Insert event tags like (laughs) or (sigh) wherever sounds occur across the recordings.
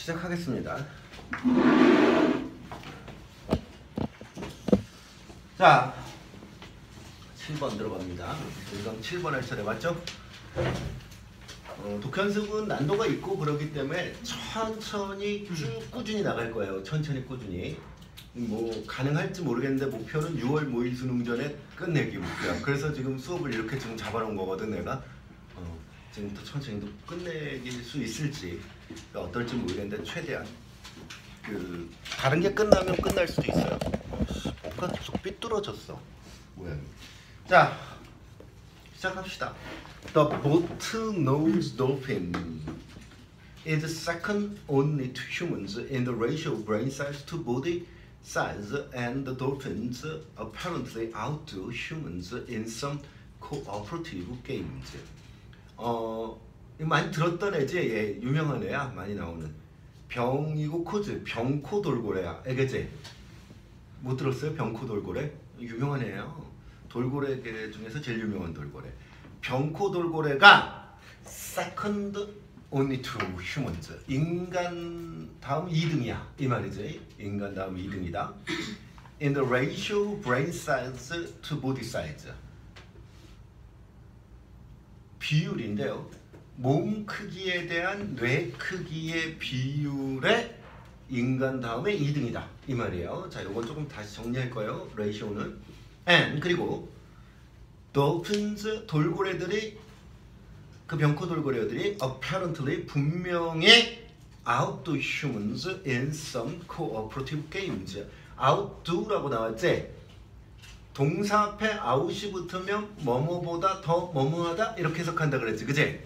시작하겠습니다. 자, 7번 들어갑니다. 이건 7번 할 차례 맞죠? 어, 독현습은 난도가 있고 그렇기 때문에 천천히 쭉 꾸준히 나갈 거예요. 천천히 꾸준히. 뭐 가능할지 모르겠는데 목표는 6월 모의 수능 전에 끝내기 목표야. 그래서 지금 수업을 이렇게 지금 잡아놓은 거거든 내가. 어, 지금부터 천천히 또 끝내길 수 있을지 어떨지 모르겠는데 최대한 그 다른 게 끝나면 끝날 수도 있어요. 어, 씨, 뭔가 계속 삐뚤어졌어 모양이. 자 시작합시다. The bottlenose dolphin is second only to humans in the ratio of brain size to body size, and the dolphins apparently outdo humans in some cooperative games. 어, 많이 들었던 애지, 얘 유명한 애야, 많이 나오는. 병이고 코즈, 병코 돌고래야, 애겠지? 못 들었어요? 병코 돌고래? 유명한 애예요. 돌고래계 중에서 제일 유명한 돌고래. 병코 돌고래가 second only to humans. 인간 다음 2등이야. 이 말이지. 인간 다음 2등이다. In the ratio brain size to body size. 비율인데요. 몸 크기에 대한 뇌 크기의 비율에 인간 다음에 2등이다. 이 말이에요. 자, 이건 조금 다시 정리할 거예요. 레이쇼는. and 그리고 dolphins 돌고래들이 그 병코 돌고래들이 apparently 분명히 outdo humans in some cooperative games. outdo라고 나왔지? 동사 앞에 out이 붙으면 뭐뭐보다 더 뭐뭐하다? 이렇게 해석한다 그랬지. 그지?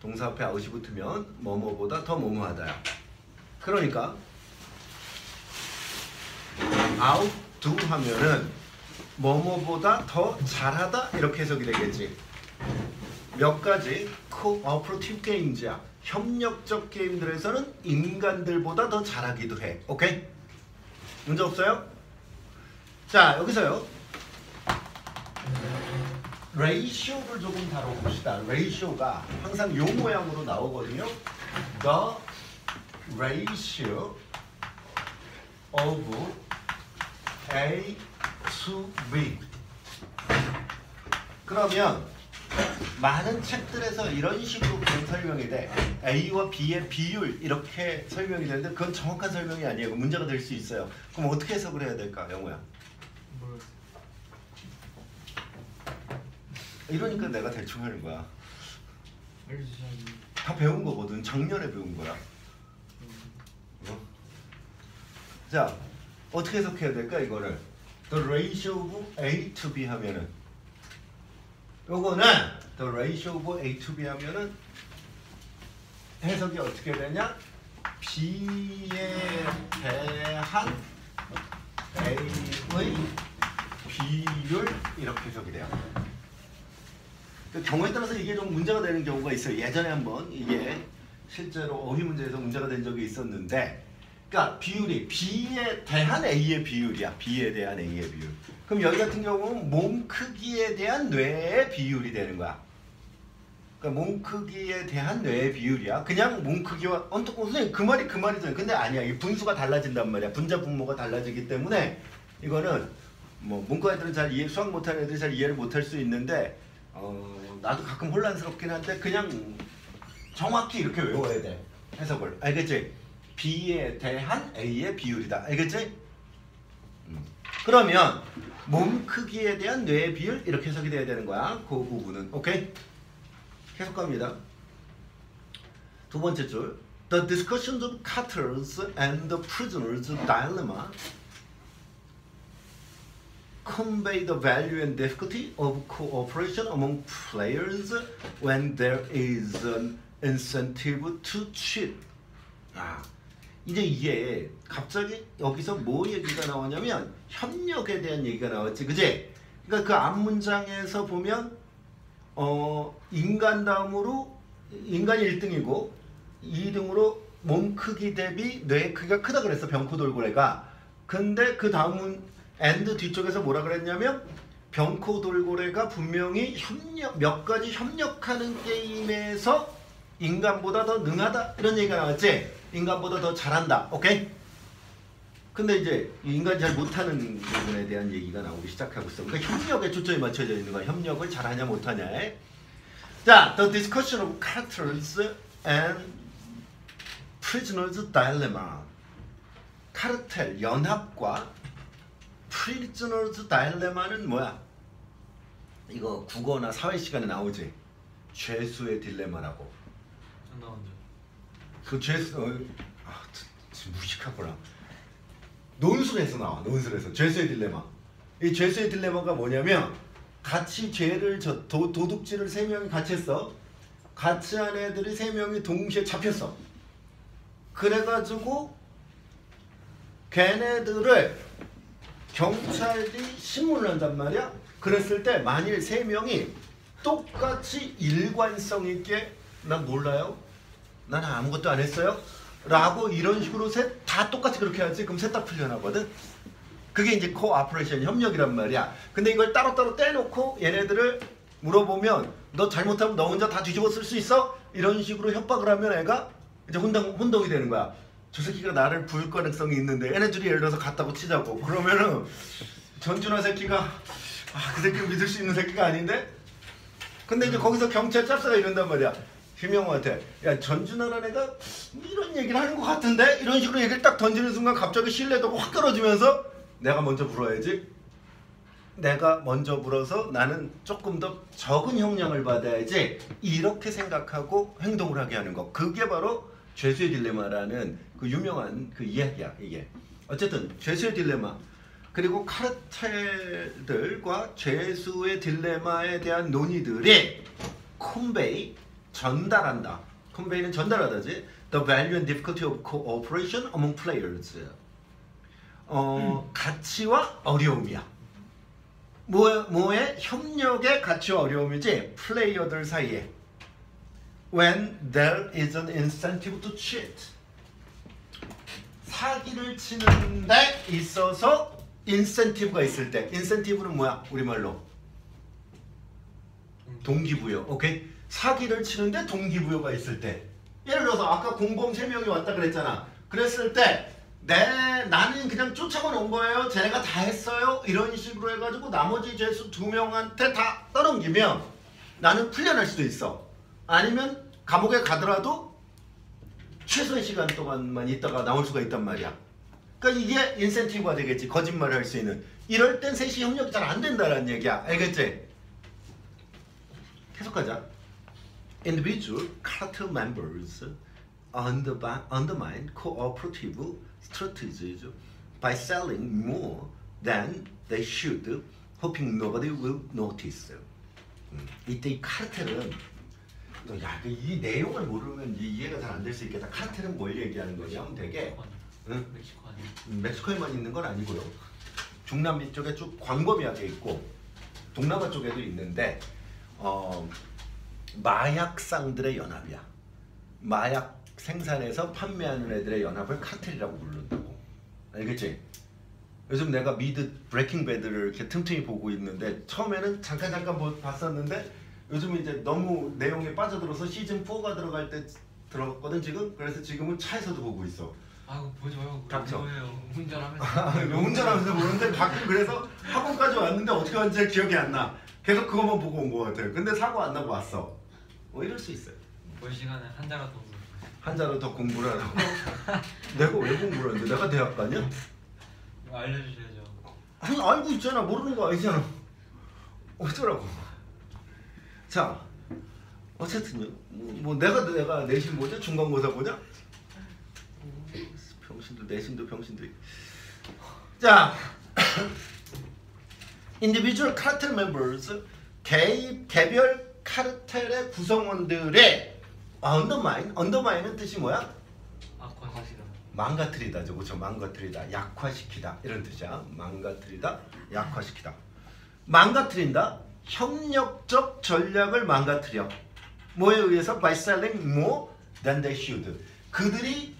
동사 앞에 out이 붙으면 뭐뭐보다 더 뭐뭐하다야 그러니까 outdo 하면은 뭐뭐보다 더 잘하다? 이렇게 해석이 되겠지. 몇 가지? cooperative games야. 협력적 게임들에서는 인간들보다 더 잘하기도 해. 오케이? 문제 없어요? 자 여기서요 레이쇼를 조금 다뤄봅시다. 레이쇼가 항상 요 모양으로 나오거든요. The ratio of A to B. 그러면 많은 책들에서 이런 식으로 그냥 설명이 돼. A와 B의 비율 이렇게 설명이 되는데 그건 정확한 설명이 아니에요. 문제가 될 수 있어요. 그럼 어떻게 해석을 해야 될까, 영호야? 뭐 이러니까 내가 대충 하는 거야. 다 배운 거거든. 작년에 배운 거야. 어? 자, 어떻게 해석해야 될까 이거를? The ratio of A to B 하면은 요거는 the ratio of A to B 하면은 해석이 어떻게 되냐? B에 대한 A의 비율 이렇게 해석이 돼요. 그 경우에 따라서 이게 좀 문제가 되는 경우가 있어요. 예전에 한번 이게 실제로 어휘 문제에서 문제가 된 적이 있었는데, 그러니까 비율이 B에 대한 A의 비율이야. B에 대한 A의 비율. 그럼 여기 같은 경우는 몸 크기에 대한 뇌의 비율이 되는 거야. 그러니까 몸 크기에 대한 뇌의 비율이야. 그냥 몸 크기와 언뜻 선생님 그 말이 그 말이잖아요. 근데 아니야. 이 분수가 달라진단 말이야. 분자 분모가 달라지기 때문에 이거는 뭐 문과 애들은 잘 이해 수학 못하는 애들이 잘 이해를 못할 수 있는데 어, 나도 가끔 혼란스럽긴 한데 그냥 정확히 이렇게 외워야 돼 해석을 알겠지? B에 대한 A의 비율이다 알겠지? 음. 그러면 몸 크기에 대한 뇌의 비율 이렇게 해석이 돼야 되는 거야 그 부분은 오케이? 계속 갑니다 두 번째 줄 The discussions of Carter's and the prisoner's dilemma convey the value and difficulty of cooperation among players when there is an incentive to cheat. 아, 이제 이게 갑자기 여기서 뭐 얘기가 나오냐면 협력에 대한 얘기가 나왔지, 그지? 그러니까 그 앞 문장에서 보면 어 인간 다음으로 인간이 1등이고 2등으로 몸 크기 대비 뇌 크기가 크다 그랬어 병코 돌고래가. 근데 그 다음 은 and 뒤쪽에서 뭐라 그랬냐면 병코 돌고래가 분명히 협력 몇 가지 협력하는 게임에서 인간보다 더 능하다 이런 얘기가 나왔지 인간보다 더 잘한다. 오케이? 근데 이제 이 인간이 잘 못하는 부분에 대한 얘기가 나오기 시작하고 있어. 그러니까 협력에 초점이 맞춰져 있는 거야. 협력을 잘하냐 못하냐. 자, the discussion of cartels and prisoners dilemma. 카르텔 연합과 prisoners dilemma는 뭐야? 이거 국어나 사회 시간에 나오지. 죄수의 딜레마라고. 안 나온다. 그 죄수 어, 아, 무식하구나. 논술에서 나와. 논술에서 죄수의 딜레마. 이 죄수의 딜레마가 뭐냐면 같이 죄를 저 도, 도둑질을 세 명이 같이 했어. 같이 한 애들이 세 명이 동시에 잡혔어. 그래가지고 걔네들을 경찰이 신문을 한단 말이야. 그랬을 때 만일 세 명이 똑같이 일관성 있게 난 몰라요. 나는 아무것도 안 했어요. 라고 이런 식으로 셋 다 똑같이 그렇게 하지. 그럼 셋 다 풀려나거든. 그게 이제 cooperation 협력이란 말이야. 근데 이걸 따로따로 떼놓고 얘네들을 물어보면 너 잘못하면 너 혼자 다 뒤집어 쓸 수 있어? 이런 식으로 협박을 하면 애가 이제 혼동, 혼동이 되는 거야. 저 새끼가 나를 부을 가능성이 있는데 얘네들이 예를 들어서 갔다고 치자고. 그러면은 전준하 새끼가 아, 그 새끼를 믿을 수 있는 새끼가 아닌데? 근데 이제 거기서 경찰 짭사가 이런단 말이야. 김영호한테 야 전준하라는 애가 이런 얘기를 하는 것 같은데 이런 식으로 얘기를 딱 던지는 순간 갑자기 신뢰도가 확 떨어지면서 내가 먼저 물어야지. 내가 먼저 물어서 나는 조금 더 적은 형량을 받아야지 이렇게 생각하고 행동을 하게 하는 거 그게 바로 죄수의 딜레마라는 그 유명한 그 이야기야 이게. 어쨌든 죄수의 딜레마. 그리고 카르텔들과 죄수의 딜레마에 대한 논의들이 콤베이 전달한다. 콤베이는 전달하다지. The value and difficulty of cooperation among players. 어, 가치와 어려움이야. 뭐, 뭐의 협력의 가치와 어려움이지? 플레이어들 사이에. When there is an incentive to cheat 사기를 치는 데 있어서 인센티브가 있을 때. 인센티브는 뭐야? 우리말로? 동기부여. 오케이? 사기를 치는데 동기부여가 있을 때. 예를 들어서 아까 공범 3명이 왔다 그랬잖아. 그랬을 때 내, 나는 그냥 쫓아만 온 거예요. 쟤네가 다 했어요. 이런 식으로 해가지고 나머지 죄수 두 명한테 다 떠넘기면 나는 풀려날 수도 있어. 아니면 감옥에 가더라도 최소의 시간 동안만 있다가 나올 수가 있단 말이야 그러니까 이게 인센티브가 되겠지 거짓말을 할 수 있는 이럴 땐 셋이 협력이 잘 안 된다는 얘기야 알겠지? 계속 가자. Individual cartel members undermine cooperative strategies by selling more than they should, hoping nobody will notice. 음, 이때 이 카르텔은 너 야, 그이 내용을 모르면 이- 이해가 잘 안 될 수 있겠다. 카르텔은 뭘 얘기하는 거냐면 되게 응? 멕시코 아니야? 음, 멕시코에만 있는 건 아니고요. 중남미 쪽에 쭉 광범위하게 있고 동남아 쪽에도 있는데 어, 마약상들의 연합이야. 마약 생산해서 판매하는 애들의 연합을 cartel이라고 부른다고. 알겠지? 요즘 내가 미드 Breaking Bad를 이렇게 틈틈이 보고 있는데 처음에는 잠깐 잠깐 보- 봤었는데 요즘 이제 너무 내용에 빠져들어서 시즌 4가 들어갈 때 들어갔거든 지금. 그래서 지금은 차에서도 보고 있어. 보지 말고 닥쳐. 운전하면서. (laughs) 아, 운전하면서 보는데 가끔 그래서 학원까지 왔는데 어떻게 왔는지 기억이 안 나. 계속 그것만 보고 온 것 같아요. 근데 사고 안 나고 왔어. 뭐 이럴 수 있어요. 볼 시간에 한 자가 더. 한 자로 더 공부를 하라고. (laughs) 내가 왜 공부를 하는데? 내가 대학 가냐? 알려주셔야죠. 아니 알고 있잖아. 모르는 거 아니잖아. 어쩌라고. 자, 어쨌든요. 뭐, 뭐 내가 내가 내신 보냐? 중간고사 보냐? 병신들 내신도 병신들이. 자, (coughs) individual cartel members 개, 개별 카르텔의 구성원들의 undermine, undermine은 뜻이 뭐야? 아쿠아시다. 망가뜨리다 저거 저 망가뜨리다 약화시키다 이런 뜻이야 망가뜨리다 약화시키다 망가뜨린다 협력적 전략을 망가뜨려 뭐에 의해서 by selling more than they should 그들이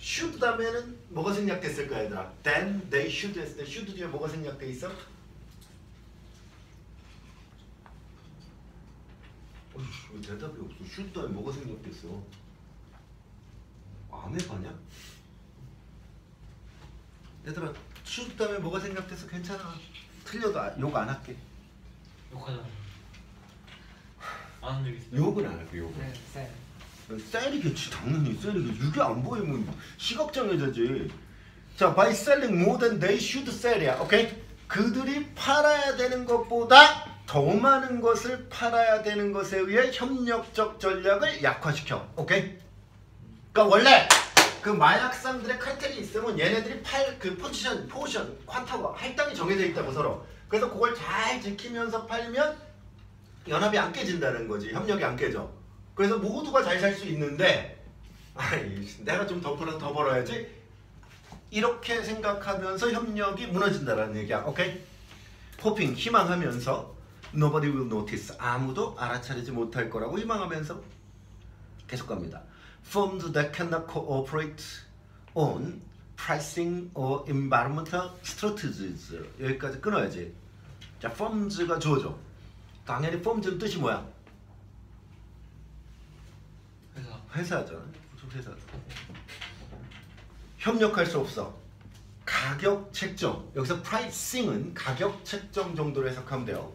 should 다음에는 뭐가 생략됐을까 얘들아 than they should 했을 때 should 뒤에 뭐가 생략돼 있어? 왜 대답이 없어 should 다음에 뭐가 생략됐어? 다음에 거냐? 얘들아 추 다음에 뭐가 생각돼서 괜찮아. 틀려도 욕 안 할게. 욕하잖아요. 아는 적 있어요? 욕은 안 할게 욕은. 네, 쌤. sell이겠지 당연히 sell이겠지 이게 안 보이면 시각장애자지 자 by selling more than they should sell이야 오케이 그들이 팔아야 되는 것보다 더 많은 것을 팔아야 되는 것에 의해 협력적 전략을 약화시켜 오케이 그러니까 원래 그 마약상들의 칼텔이 있으면 얘네들이 팔 그 포지션 포션 퀀타가 할당이 정해져 있다고 서로 그래서 그걸 잘 지키면서 팔면 연합이 안 깨진다는 거지. 협력이 안 깨져. 그래서 모두가 잘 살 수 있는데 아이, 내가 좀 더 벌어 더 벌어야지. 이렇게 생각하면서 협력이 무너진다라는 얘기야. 오케이? 호핑 희망하면서 nobody will notice. 아무도 알아차리지 못할 거라고 희망하면서 계속 갑니다. Firms that cannot cooperate on pricing or environmental strategies 여기까지 끊어야지 자 firms가 주어져 당연히 firms는 뜻이 뭐야 회사. 회사잖아. 회사. 협력할 수 없어. 가격 책정. 여기서 프라이싱은 가격 책정 정도로 해석하면 돼요.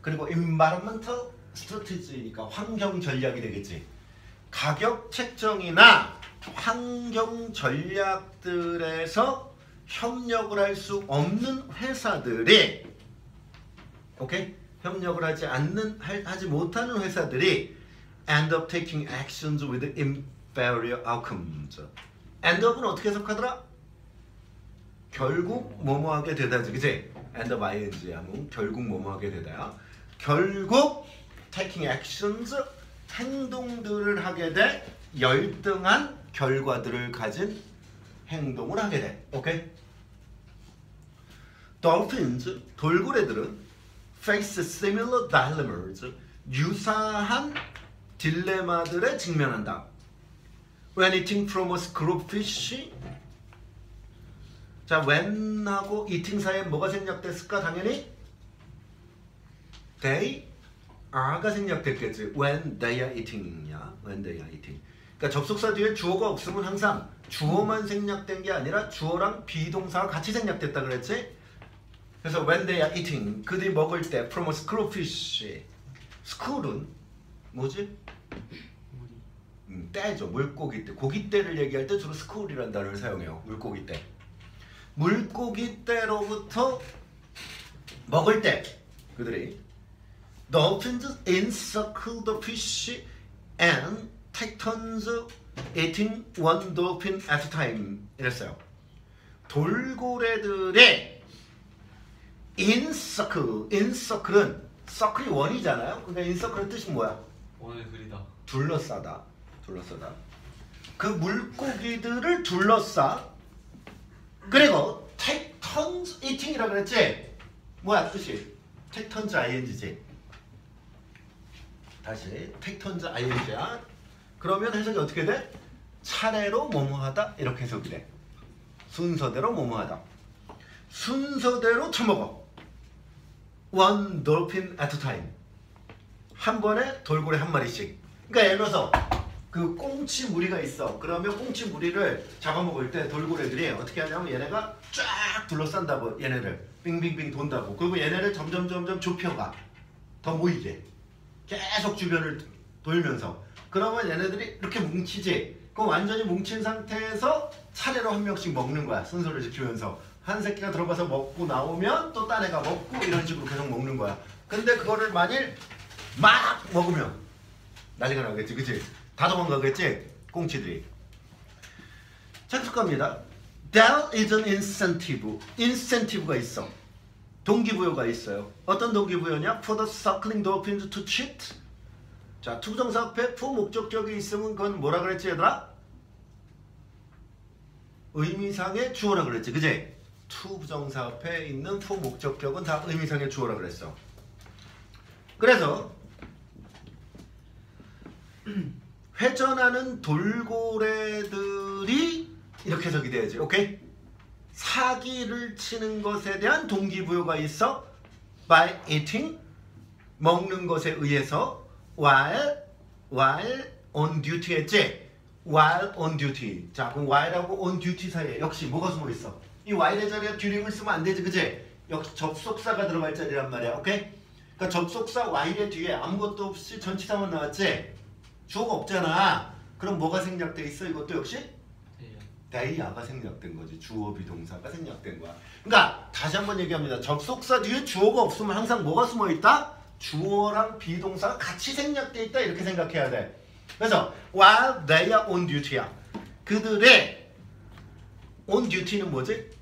그리고 environmental strategy니까 환경 전략이 되겠지. 가격 책정이나 환경 전략들에서 협력을 할 수 없는 회사들이 오케이? 협력을 하지 않는 할- 하지 못하는 회사들이 end up taking actions with inferior outcomes. end up은 어떻게 해석하더라? 결국 뭐뭐 하게 되다지, 그지? end up ing 하면 결국 뭐뭐 하게 되다야. 결국 taking actions 행동들을 하게 돼 열등한 결과들을 가진 행동을 하게 돼. 오케이? Dolphins 돌고래들은 face similar dilemmas 유사한 딜레마들에 직면한다. When eating from a of fish 자, when하고 eating 사이에 뭐가 생략됐을까? 당연히 they are가 생략됐겠지. When they are eating이야. When they are eating. 그러니까 접속사 뒤에 주어가 없으면 항상 주어만 생략된 게 아니라 주어랑 비동사가 같이 생략됐다 그랬지? 그래서 when they are eating 그들이 먹을 때 from a school of fish school은 뭐지? 음, 떼죠. 물고기 떼 고기 떼를 얘기할 때 주로 school이라는 단어를 사용해요. 물고기 떼 물고기 떼로부터 먹을 때 그들이. Dolphins encircle the fish and eating one dolphin at a time 이랬어요 돌고래들의 encircle encircle은 circle이 원이잖아요 그러니까 encircle의 뜻이 뭐야? 원을 그리다. 둘러싸다 둘러싸다 그 물고기들을 둘러싸 그리고 turns eating이라 그랬지 뭐야 뜻이 turns ing지 다시 turns ing야 그러면 해석이 어떻게 돼? 차례로 뭐뭐하다 이렇게 해석이 돼 순서대로 뭐뭐하다 순서대로 처먹어 one dolphin at a time 한 번에 돌고래 한 마리씩. 그러니까 예를 들어서 그 꽁치 무리가 있어. 그러면 꽁치 무리를 잡아먹을 때 돌고래들이 어떻게 하냐면 얘네가 쫙 둘러싼다고 얘네를 빙빙빙 돈다고. 그리고 얘네를 점점 점점 좁혀가. 더 모이게. 계속 주변을 돌면서. 그러면 얘네들이 이렇게 뭉치지. 그럼 완전히 뭉친 상태에서 차례로 한 명씩 먹는 거야. 순서를 지키면서. 한 새끼가 들어가서 먹고 나오면 또 딴 애가 먹고 이런 식으로 계속 먹는 거야. 근데 그거를 만일 막 먹으면 난리가 나겠지 그치? 다 도망가겠지? 꽁치들이 자 계속 갑니다 There is an incentive incentive가 있어 동기부여가 있어요 어떤 동기부여냐? For the circling dolphins to cheat 자 투부정사 앞에 for 목적격이 있으면 그건 뭐라 그랬지 얘들아? 의미상의 주어라 그랬지 그치? 투부정사 앞에 있는 for 목적격은 다 의미상의 주어라 그랬어 그래서 (clears throat) 회전하는 돌고래들이 이렇게 해석이 돼야지. 오케이? 사기를 치는 것에 대한 동기부여가 있어. by eating 먹는 것에 의해서 while while on duty 했지. while on duty. 자, 그럼 while하고 on duty 사이에 역시 뭐가 숨어 있어? 이 while의 자리에 during을 쓰면 안 되지, 그지? 역시 접속사가 들어갈 자리란 말이야, 오케이? 그러니까 접속사 while의 뒤에 아무것도 없이 전치사만 나왔지? 주어가 없잖아. 그럼 뭐가 생략돼 있어? 이것도 역시. 데이아가 생략된 거지. 주어 비동사가 생략된 거야. 그러니까 다시 한번 얘기합니다. 접속사 뒤에 주어가 없으면 항상 뭐가 숨어 있다? 주어랑 비동사가 같이 생략돼 있다 이렇게 생각해야 돼. 그래서 while they are on duty야. 그들의 on duty는 뭐지?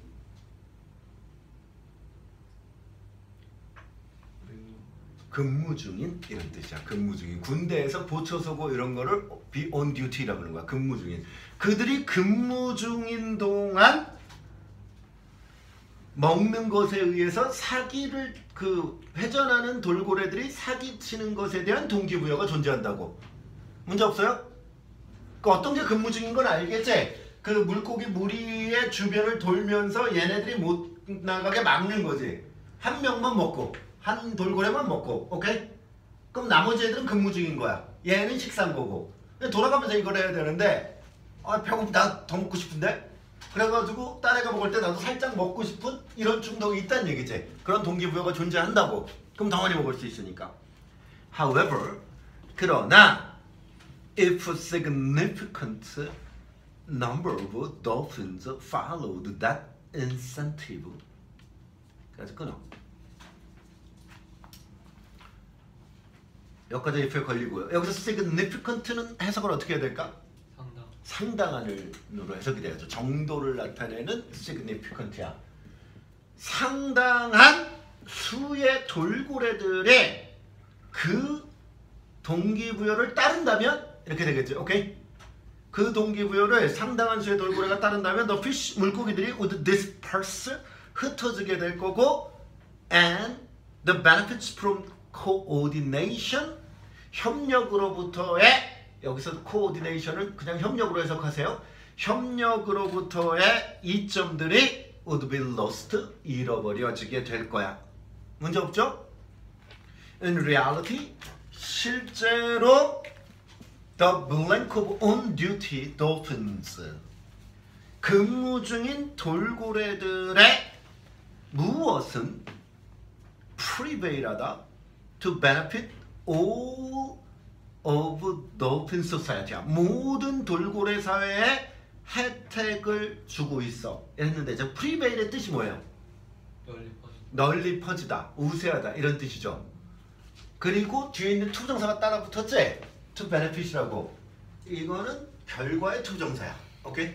근무 중인 이런 뜻이야. 근무 중인 군대에서 보초 서고 이런 거를 be on duty라고 그러는 거야. 근무 중인. 그들이 근무 중인 동안 먹는 것에 의해서 사기를 그 회전하는 돌고래들이 사기치는 것에 대한 동기부여가 존재한다고. 문제 없어요? 그 어떤 게 근무 중인 건 알겠지? 그 물고기 무리의 주변을 돌면서 얘네들이 못 나가게 막는 거지. 한 명만 먹고 한 돌고래만 먹고 오케이? 그럼 나머지 애들은 근무 중인 거야. 얘는 식사한 거고. 돌아가면서 이걸 해야 되는데 아 배고프다 더 먹고 싶은데 그래가지고 딸 애가 먹을 때 나도 살짝 먹고 싶은 이런 충동이 있다는 얘기지. 그런 동기부여가 존재한다고. 그럼 더 많이 먹을 수 있으니까. However, 그러나 if a significant number of dolphins followed that incentive 그래서 끊어. 여기까지 if에 걸리고요. 여기서 significant는 해석을 어떻게 해야 될까? 상당. 상당한으로 해석이 돼야죠. 정도를 나타내는 significant야. 상당한 수의 돌고래들의 그 동기부여를 따른다면 이렇게 되겠죠. 오케이? 그 동기부여를 상당한 수의 돌고래가 따른다면 the fish 물고기들이 would disperse 흩어지게 될 거고 and the benefits from coordination 협력으로부터의 여기서 coordination을 그냥 협력으로 해석하세요. 협력으로부터의 이점들이 would be lost 잃어버려지게 될 거야. 문제 없죠? In reality 실제로 the blank of on duty dolphins 근무 중인 돌고래들의 무엇은 prevail하다 to benefit all of dolphin society야. 모든 돌고래 사회에 혜택을 주고 있어. 했는데 저 prevail의 뜻이 뭐예요? 널리 퍼지. 널리 퍼지다, 우세하다 이런 뜻이죠. 그리고 뒤에 있는 투정사가 따라 붙었지? to benefit이라고. 이거는 결과의 투정사야. 오케이?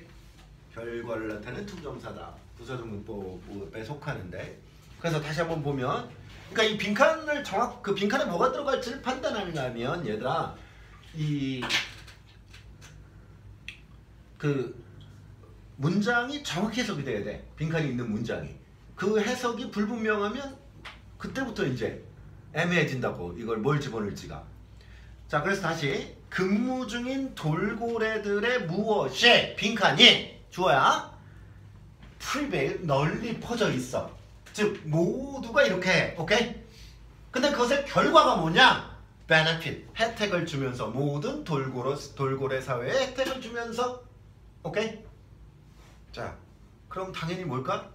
결과를 나타내는 투정사다. 부사적 문법에 속하는데. 그래서 다시 한번 보면 그러니까 이 빈칸을 정확 그 빈칸에 뭐가 들어갈지를 판단하려면 얘들아 이 그 문장이 정확히 해석이 돼야 돼. 빈칸이 있는 문장이. 그 해석이 불분명하면 그때부터 이제 애매해진다고 이걸 뭘 집어넣을지가. 자 그래서 다시 근무 중인 돌고래들의 무엇이 빈칸이 주어야 prevail 널리 퍼져 있어. 즉 모두가 이렇게 해. 오케이? 근데 그것의 결과가 뭐냐? benefit 혜택을 주면서 모든 돌고래 돌고래 사회에 혜택을 주면서 오케이? 자 그럼 당연히 뭘까?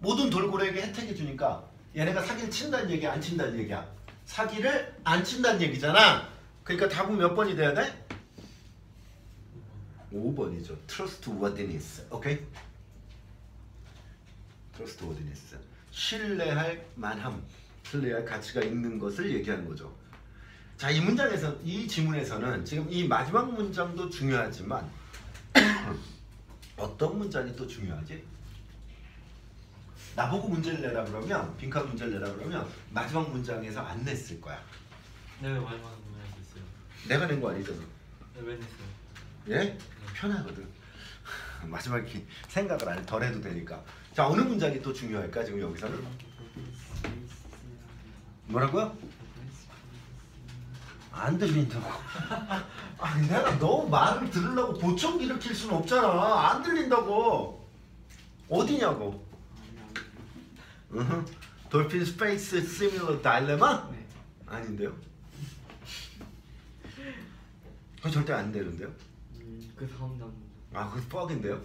모든 돌고래에게 혜택이 주니까 얘네가 사기를 친다는 얘기야 안 친다는 얘기야 사기를 안 친다는 얘기잖아 그러니까 답은 몇 번이 돼야 돼? 5번이죠 trustworthiness 오케이? trustworthiness 신뢰할 만함 신뢰할 가치가 있는 것을 얘기하는 거죠 자 이 문장에서 이 지문에서는 지금 이 마지막 문장도 중요하지만 (clears throat) 어떤 문장이 또 중요하지? 나보고 문제를 내라 그러면 빈칸 문제를 내라 그러면 마지막 문장에서 안 냈을 거야. 네, 왜 마지막에 보내야 됐어요? 내가 낸 거 아니잖아. 네, 왜 냈어요? 예? 편하거든. (laughs) 마지막에 생각을 안 덜 해도 되니까. 자 어느 문장이 또 중요할까 지금 여기서는? 뭐라고요? 안 들린다고. (laughs) 아니 내가 너 말을 들으려고 보청기를 킬 수는 없잖아. 안 들린다고. 어디냐고. dolphins face similar dilemma? 네. 아닌데요. 그거 절대 안 되는데요. 음, 음, 그 다음 다음 아, 그거 뻑인데요?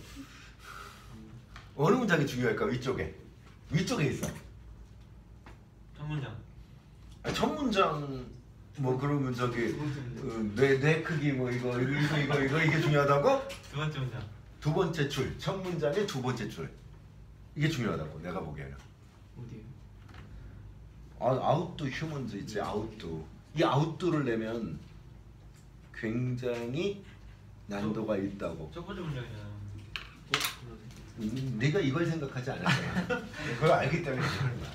어느 문장이 중요할까? 위쪽에. 위쪽에 있어. 첫 문장. 아, 첫 문장 뭐 그러면 저기 문장. 어, 크기 뭐 이거 이거 이거 이거, 이거 이게 중요하다고? 두 번째 문장. 두 번째 줄. 첫 문장의 두 번째 줄. 이게 중요하다고 내가 보기에는. 어디요? 아, 아웃도 휴먼즈 있지 아웃도. 이 아웃도를 내면 굉장히 난도가 있다고. 첫 번째 문장이잖아요. 네가 이걸 생각하지 않았잖아. (laughs) 그걸 알기 때문에 그런 거야.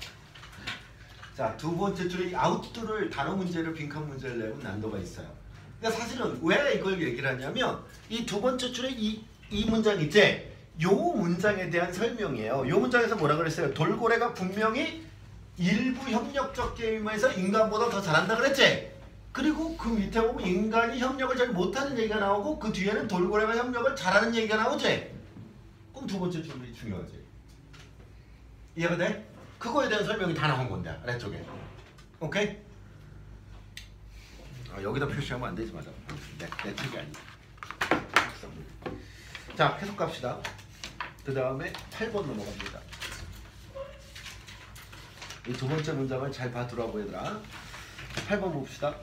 자, 두 번째 줄에 이 아웃도를 단어 문제를 빈칸 문제를 내면 난도가 있어요. 그러니까 사실은 왜 이걸 얘기를 하냐면 이 두 번째 줄에 이, 이 문장 있지? 요 문장에 대한 설명이에요. 요 문장에서 뭐라 그랬어요? 돌고래가 분명히 일부 협력적 게임에서 인간보다 더 잘한다 그랬지? 그리고 그 밑에 보면 인간이 협력을 잘 못하는 얘기가 나오고 그 뒤에는 돌고래가 협력을 잘하는 얘기가 나오지? 그럼 두 번째 줄이 중요하지. 이해가 돼? 그거에 대한 설명이 다 나온 건데 아래쪽에. 오케이? 아, 여기다 표시하면 안 되지 맞아. 내, 내 책이 아니야. 자 계속 갑시다. 그 다음에 8번 넘어갑니다. 이 두 번째 문장을 잘 봐두라고 얘들아. 8번 봅시다.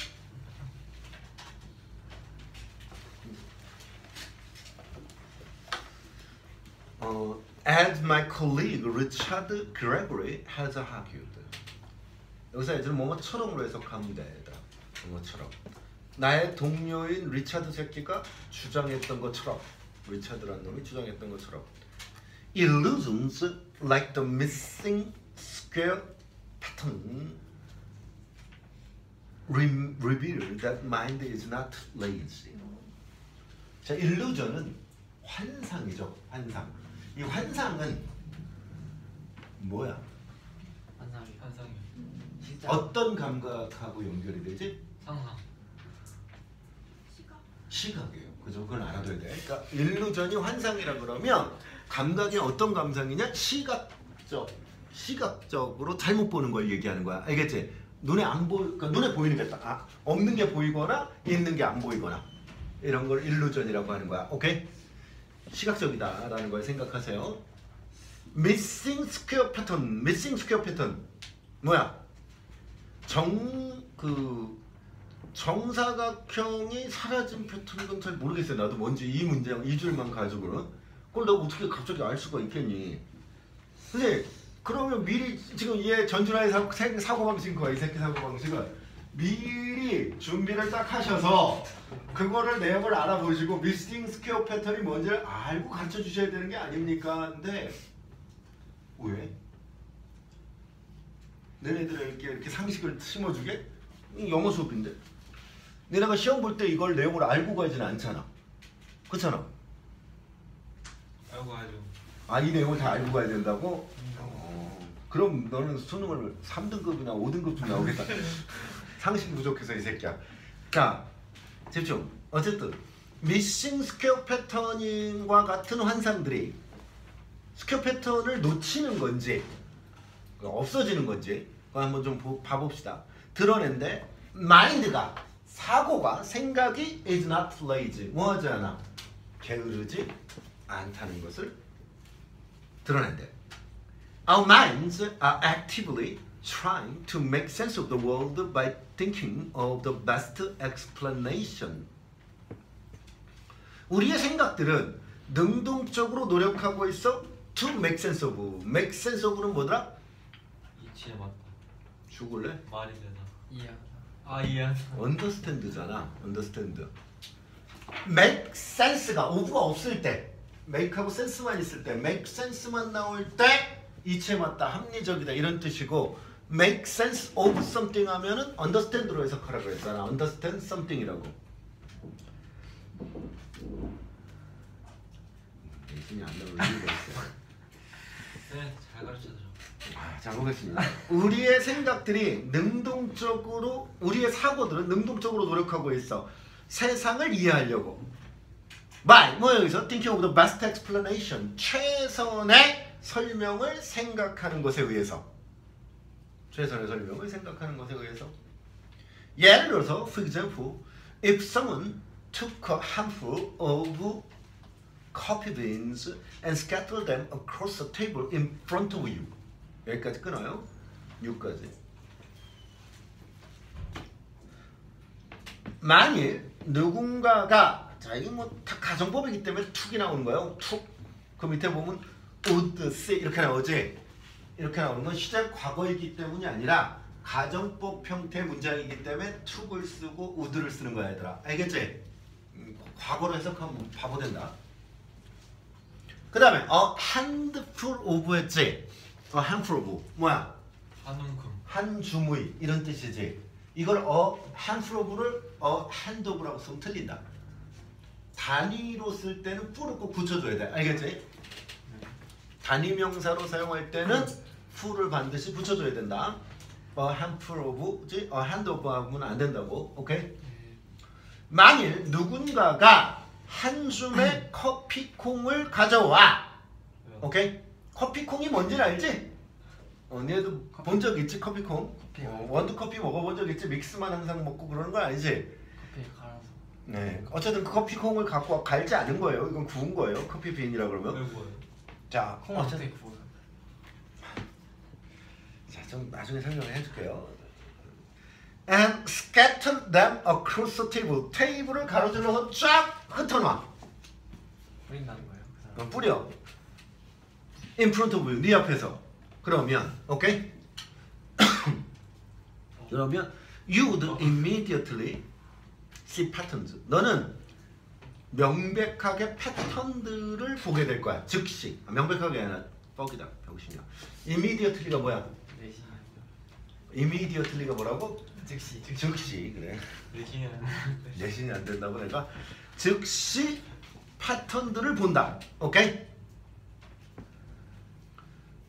어, as my colleague Richard Gregory has argued. 여기서 애들은 뭐뭐처럼으로 해석하면 돼. 얘들아. 뭐뭐처럼. 나의 동료인 리차드 새끼가 주장했던 것처럼 리차드라는 놈이 주장했던 것처럼 illusions like the missing square pattern re- reveal that mind is not lazy. 자, illusion은 환상이죠. 환상. 이 환상은 뭐야? 환상이 환상이. 진짜 어떤 감각하고 연결이 되지? 상상. 시각이에요. 그죠? 그걸 알아둬야 돼. 그러니까 일루전이 환상이라 그러면 감각이 어떤 감상이냐? 시각적, 시각적으로 잘못 보는 걸 얘기하는 거야. 알겠지? 눈에 안 보, 그러니까 눈에 보이는 게 딱, 아, 없는 게 보이거나 있는 게 안 보이거나 이런 걸 일루전이라고 하는 거야. 오케이? 시각적이다라는 걸 생각하세요. missing square pattern, missing square pattern 뭐야? 정 그 정사각형이 사라진 패턴은 잘 모르겠어요. 나도 뭔지 이 문장 이 줄만 가지고는 그걸 내가 어떻게 갑자기 알 수가 있겠니? 근데 그러면 미리 지금 얘 전준하의 사고, 생- 사고방식인 거야 이 새끼 사고방식은 미리 준비를 딱 하셔서 그거를 내용을 알아보시고 missing square pattern이 뭔지를 알고 가르쳐 주셔야 되는 게 아닙니까? 근데 왜? 너네들에게 이렇게 상식을 심어주게? 이 영어 수업인데 너네가 시험 볼 때 이걸 내용을 알고 가지는 않잖아 그렇잖아 알고 가야죠. 아 이 내용을 다 알고 가야 된다고? 어, 그럼 너는 수능을 3등급이나 5등급 좀 나오겠다 (laughs) 상식이 부족해서 이 새끼야. 자 집중. 어쨌든 missing square pattern과 같은 환상들이 square pattern을 놓치는 건지 없어지는 건지 한번 좀 보- 봐봅시다. 드러낸데 mind가 사고가 생각이 is not lazy 뭐하지 않아? 게으르지 않다는 것을 드러낸대. Our minds are actively trying to make sense of the world by thinking of the best explanation. 우리의 생각들은 능동적으로 노력하고 있어 to make sense of. make sense of는 뭐더라? 이치에 맞다. 죽을래? 말이 되나. 이해하다 아 이해한다. understand잖아. understand. make sense가 of가 없을 때 make하고 sense만 있을 때 make sense만 나올 때 이치에 맞다 합리적이다 이런 뜻이고 make sense of something 하면은 understand로 해석하라고 했잖아 understand something이라고 대신이 안 나올 이유가 있어요 네, 잘 가르쳐줘. 아, 자 보겠습니다. 우리의 생각들이 능동적으로 우리의 사고들은 능동적으로 노력하고 있어. 세상을 이해하려고. by 뭐 여기서 thinking of the best explanation 최선의 설명을 생각하는 것에 의해서 최선의 설명을 생각하는 것에 의해서 예를 들어서 for example if someone took a handful of coffee beans and scattered them across the table in front of you. 여기까지 끊어요. 6까지. 만일 누군가가 자 이게 뭐 다 가정법이기 때문에 툭이 나오는 거예요. 툭. 그 밑에 보면 would say 이렇게 나오지. 이렇게 나오는 건 시제 과거이기 때문이 아니라 가정법 형태 문장이기 때문에 툭을 쓰고 would를 쓰는 거야 얘들아. 알겠지? 음, 과거로 해석하면 바보 된다. 그 다음에 어 handful of 했지? 어 handful of 뭐야? 한 움큼. 한 주무이 이런 뜻이지. 이걸 어 handful of를 어 hand of라고 쓰면 틀린다. 단위로 쓸 때는 꼭 붙여줘야 돼. 알겠지? 단위 명사로 사용할 때는 full을 반드시 붙여줘야 된다. 어 handful of지 어 hand of 하면 안 된다고. 오케이? 네. 만일 누군가가 한 줌의 (clears throat) 커피콩을 가져와. 왜요? 오케이? 커피콩이 뭔지 알지? 어, 니네도 본 적 있지 커피콩? 커피. 어, 원두 커피 먹어본 적 있지? 믹스만 항상 먹고 그러는 거 아니지? 커피에 갈아서. 네. 어쨌든 그 커피콩을 갖고 와- 갈지 않은 거예요. 이건 구운 거예요. 커피 빈이라 그러면. 왜 뭐예요? 자, 콩을 어쨌든 구워요? 자, 좀 나중에 설명을 해줄게요. And scatter them across the table. 테이블을 가로질러서 쫙 흩어놔. 뿌린다는 거예요? 그. 어, 뿌려. In front of you, 네 앞에서. 그러면, 오케이? (coughs) 그러면 you would immediately see patterns. 너는 명백하게 패턴들을 보게 될 거야. 즉시. 아, 명백하게 아니라 뻑이다. 병신이야. immediately가 뭐야? immediately가 뭐라고? 즉시. 즉시. 그래. 내신이 내신이 안 된다고 내가 즉시 패턴들을 본다. 오케이?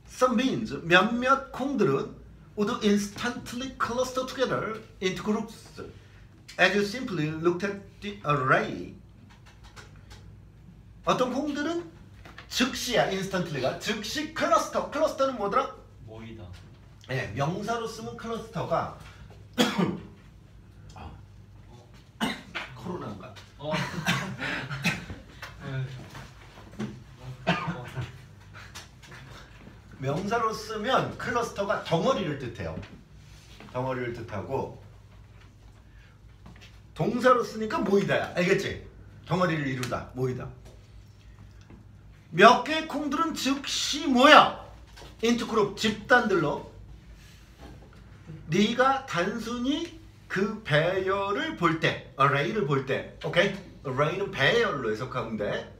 Some beans 몇몇 콩들은 would instantly cluster together into groups as you simply looked at the array. 어떤 콩들은 즉시야 instantly가 즉시 클러스터 클러스터는 뭐더라? 모이다. 예, 명사로 쓰면 클러스터가 (coughs) 아, (coughs) 코로나인가? 어. (coughs) 네. 어. 명사로 쓰면 클러스터가 덩어리를 뜻해요. 덩어리를 뜻하고 동사로 쓰니까 모이다야. 알겠지? 덩어리를 이루다, 모이다. 몇 개의 콩들은 즉시 모여. 인투그룹 집단들로 네가 단순히 그 배열을 볼 때, array를 볼 때, 오케이? array는 배열로 해석하면 돼.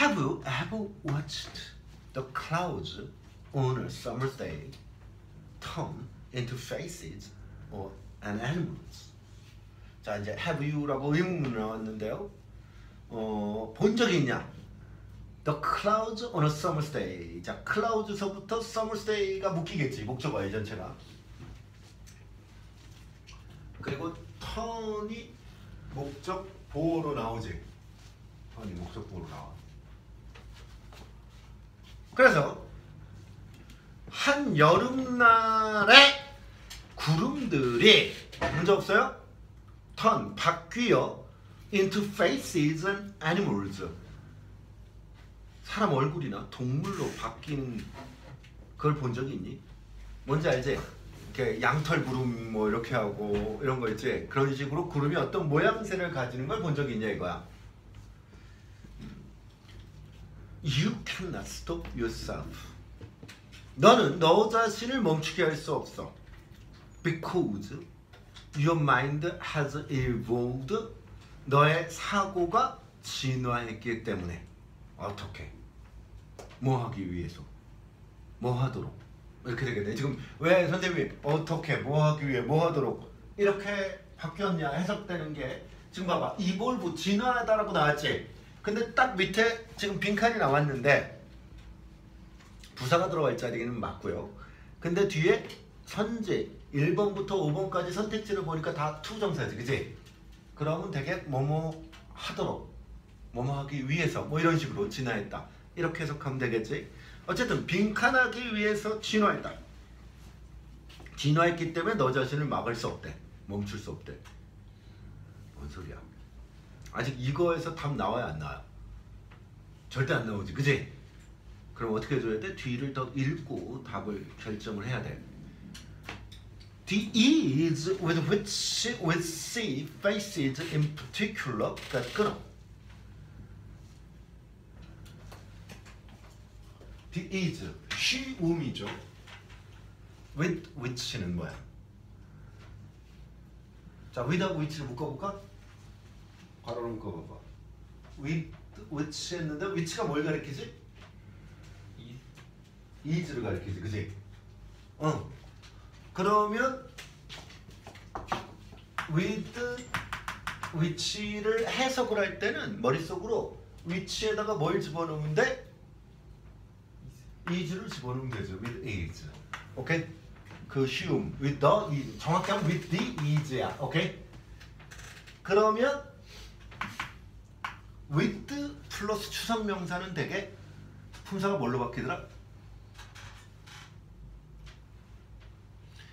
Have you ever watched the clouds on a summer's day turn into faces or an animals? 자 이제 have you라고 의문문 나왔는데요. 어, 본 적이 있냐? The clouds on a summer's day. 자, clouds서부터 summer's day가 묶이겠지. 목적어의 전체가. 그리고 턴이 목적 보호로 나오지. 턴이 목적 보호로 나와. 그래서 한 여름날에 구름들이 문제 없어요? 턴 바뀌어 into faces and animals 사람 얼굴이나 동물로 바뀌는 그걸 본 적이 있니? 뭔지 알지? 이렇게 양털 구름 뭐 이렇게 하고 이런 거 있지? 그런 식으로 구름이 어떤 모양새를 가지는 걸 본 적이 있냐 이거야. You cannot stop yourself. 너는 너 자신을 멈추게 할 수 없어. Because your mind has evolved. 너의 사고가 진화했기 때문에. 어떻게? 뭐 하기 위해서? 뭐 하도록? 이렇게 되겠네. 지금 왜 선생님이 어떻게 뭐 하기 위해 뭐 하도록 이렇게 바뀌었냐 해석되는 게 지금 봐봐 이볼브 진화하다라고 나왔지. 근데 딱 밑에 지금 빈칸이 나왔는데 부사가 들어갈 자리는 맞고요. 근데 뒤에 선제 1번부터 5번까지 선택지를 보니까 다 투정사지, 그지? 그러면 되게 뭐뭐 하도록, 뭐뭐 하기 위해서, 뭐 이런 식으로 진화했다. 이렇게 해석하면 되겠지? 어쨌든 빈칸하기 위해서 진화했다. 진화했기 때문에 너 자신을 막을 수 없대. 멈출 수 없대. 뭔 소리야? 아직 이거에서 답 나와야 안 나와요? 절대 안 나오지, 그지? 그럼 어떻게 해줘야 돼? 뒤를 더 읽고 답을 결정을 해야 돼. The is with which with C faces in particular 그러니까 끊어. The she whom이죠. with which는 뭐야? 자, without which를 묶어볼까? 괄호로 묶어봐봐. with which 했는데 which가 뭘 가리키지? 이 is를 가리키지, 그지? 어. 그러면 with which를 해석을 할 때는 머릿속으로 which에다가 뭘 집어넣으면 돼? is를 집어넣으면 되죠. with is. 오케이? 그 쉬움. with the is. 정확히 하면 with the is야. 오케이? 그러면 with 플러스 추상명사는 되게 품사가 뭘로 바뀌더라?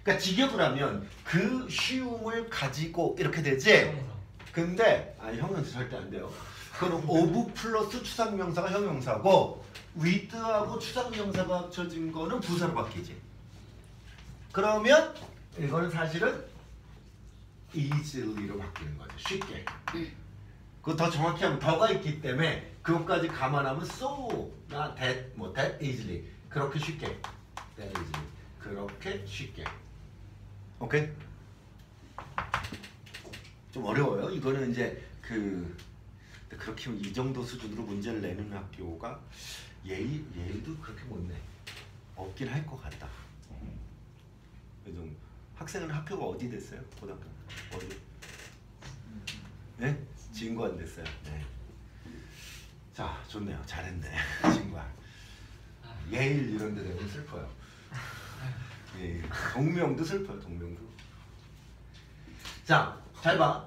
그러니까 직역을 하면 그 쉬움을 가지고 이렇게 되지. 형사 근데 아니 형용사 절대 안 돼요. 그럼 (laughs) of 플러스 추상명사가 형용사고 with하고 추상명사가 합쳐진 거는 부사로 바뀌지. 그러면 이거는 사실은 easily로 바뀌는 거죠. 쉽게. 그 더 정확히 하면 the가 있기 때문에 그것까지 감안하면 so나 that 뭐 that easily 그렇게 쉽게 that easily 그렇게 쉽게 오케이 좀 어려워요 이거는 이제 그 그렇게 이 정도 수준으로 문제를 내는 학교가 예의 예의도 그렇게 못내 없긴 할 것 같다 요즘 학생은 학교가 어디 됐어요 고등학교 어디 네? 진구 안 됐어요. 네. 자, 좋네요. 잘했네. (laughs) 진구. 예일 이런 데 되면 슬퍼요. 예, 동명도 슬퍼요. 동명도. 자, 잘 봐.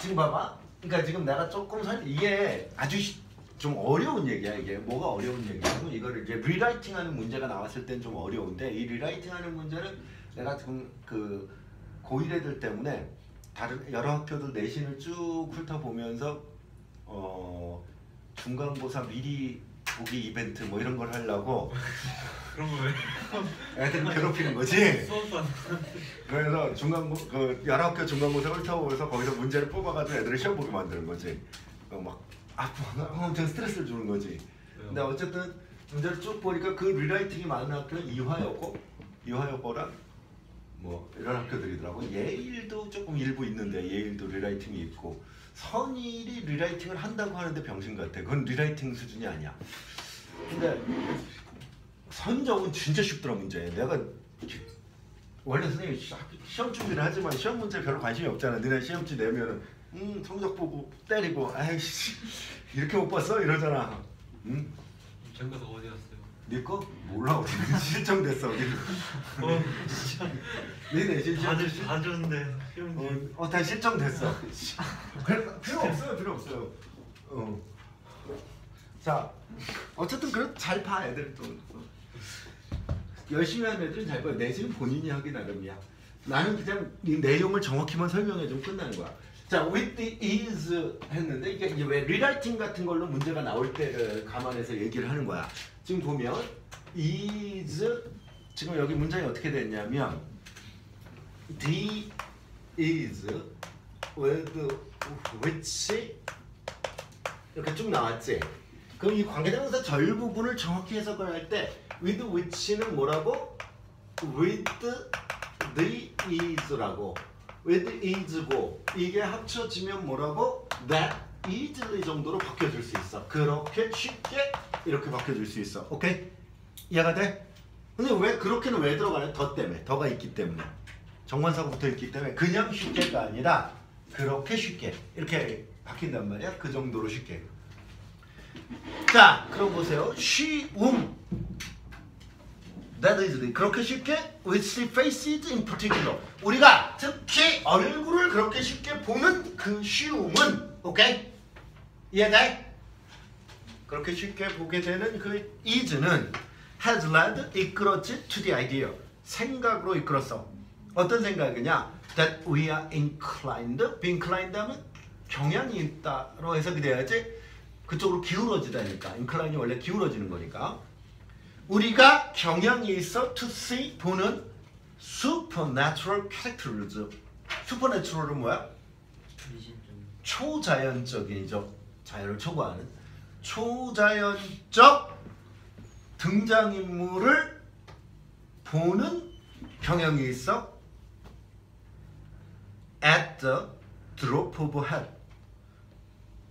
지금 봐봐. 그러니까 지금 내가 조금 설 이게 아주 시- 좀 어려운 얘기야 이게 뭐가 어려운 얘기냐면 이거를 이제 리라이팅하는 문제가 나왔을 땐 좀 어려운데 이 리라이팅하는 문제는 내가 지금 그 고1 애들 때문에 다른 여러 학교들 내신을 쭉 훑어보면서 어 중간고사 미리 보기 이벤트 뭐 이런 걸 하려고 (laughs) 그런 거 왜? 애들 괴롭히는 거지. 그래서 중간고 그 여러 학교 중간고사 훑어보면서 거기서 문제를 뽑아가지고 애들을 시험 보게 만드는 거지. 어, 막 아프고 엄청 스트레스를 주는 거지. 근데 어쨌든 문제를 쭉 보니까 그 리라이팅이 많은 학교는 이화여고, 이화여고랑 뭐 이런 학교들이더라고. 예일도 조금 일부 있는데 예일도 리라이팅이 있고 선일이 rewriting을 한다고 하는데 병신 같아. 그건 rewriting 수준이 아니야. 근데 선정은 진짜 쉽더라 문제. 내가 원래 선생님이 시- 시험 준비를 하지만 시험 문제 별로 관심이 없잖아. 너네 시험지 내면은 음 성적 보고 때리고 아이씨 이렇게 못 봤어 이러잖아. 응? 전교서 어디 갔어 요? 네 거? 몰라 어디 (laughs) 실종됐어 어디. 어 진짜 네네 실정. 다들 다 줬는데 시험지 어, 어, 다 실정됐어. 그래, 필요 없어요, 필요 없어요. 어. 자, 어쨌든 그래 잘 봐, 애들 또. 열심히 하는 애들은 잘 봐. 내지는 본인이 하기 나름이야. 나는 그냥 이 내용을 정확히만 설명해 주면 끝나는 거야. 자, with the is 했는데 이게 이제 왜 리라이팅 같은 걸로 문제가 나올 때를 감안해서 얘기를 하는 거야. 지금 보면 is 지금 여기 문장이 어떻게 됐냐면 the is with which 이렇게 쭉 나왔지. 그럼 이 관계대명사 절 부분을 정확히 해석을 할 때 with which는 뭐라고? with the is라고 with is고 이게 합쳐지면 뭐라고? that easily 정도로 바뀌어질 수 있어. 그렇게 쉽게 이렇게 바뀌어질 수 있어. 오케이? 이해가 돼? 근데 왜 그렇게는 왜 들어가냐? 더 때문에 더가 있기 때문에 정관사가 붙어 있기 때문에 그냥 쉽게가 아니라 그렇게 쉽게 이렇게 바뀐단 말이야. 그 정도로 쉽게. 자, 그럼 보세요. 쉬움. That is. 그렇게 쉽게 with faces in particular. 우리가 특히 얼굴을 그렇게 쉽게 보는 그 쉬움은 오케이? 이해돼? 그렇게 쉽게 보게 되는 그 is는 has led 이끌었지 to the idea. 생각으로 이끌었어. 어떤 생각이냐? that we are inclined. be inclined 하면 경향이 있다로 해석이 돼야지 그쪽으로 기울어지다니까. incline이 원래 기울어지는 거니까. 우리가 경향이 있어 to see 보는 supernatural characters. supernatural은 뭐야? 초자연적이죠. 자연을 초과하는 초자연적 등장인물을 보는 경향이 있어. At the drop of hat.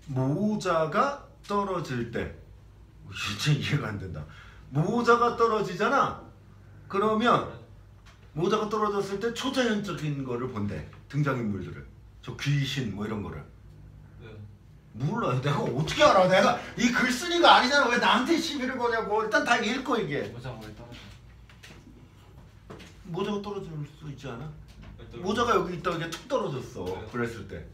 모자가 떨어질 때. 진짜 이해가 안 된다. 모자가 떨어지잖아. 그러면 모자가 떨어졌을 때 초자연적인 거를 본대. 등장인물들을. 저 귀신 뭐 이런 거를. 네. 몰라요. 내가 어떻게 알아? 내가 이 글쓴이가 아니잖아. 왜 나한테 시비를 거냐고. 일단 다 읽고 이게. 모자가 왜 떨어져? 모자가 떨어질 수 있지 않아? 또- 모자가 여기 있다가 이게 툭 떨어졌어. 네. 그랬을 때.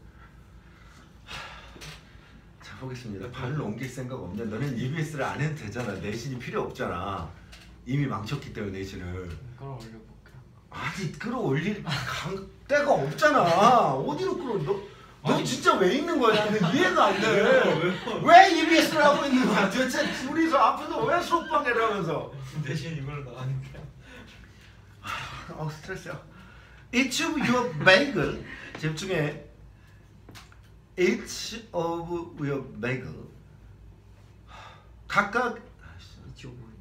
보겠습니다. 발을 옮길 생각 없냐? 너는 EBS를 안 해도 되잖아. 내신이 필요 없잖아. 이미 망쳤기 때문에 내신을. 끌어올려볼게요. 아니 끌어올릴 강, 때가 없잖아. 어디로 끌어? 너, 너 아니. 진짜 왜 있는 거야? 나는 이해가 안 돼. 왜 EBS를 하고 있는 거야? 도대체 둘이서 앞에서 왜 수업 방해를 하면서? 대신 이걸 나가니까. 어 스트레스야. Of your bagel 집중해. Each of your bagel 각각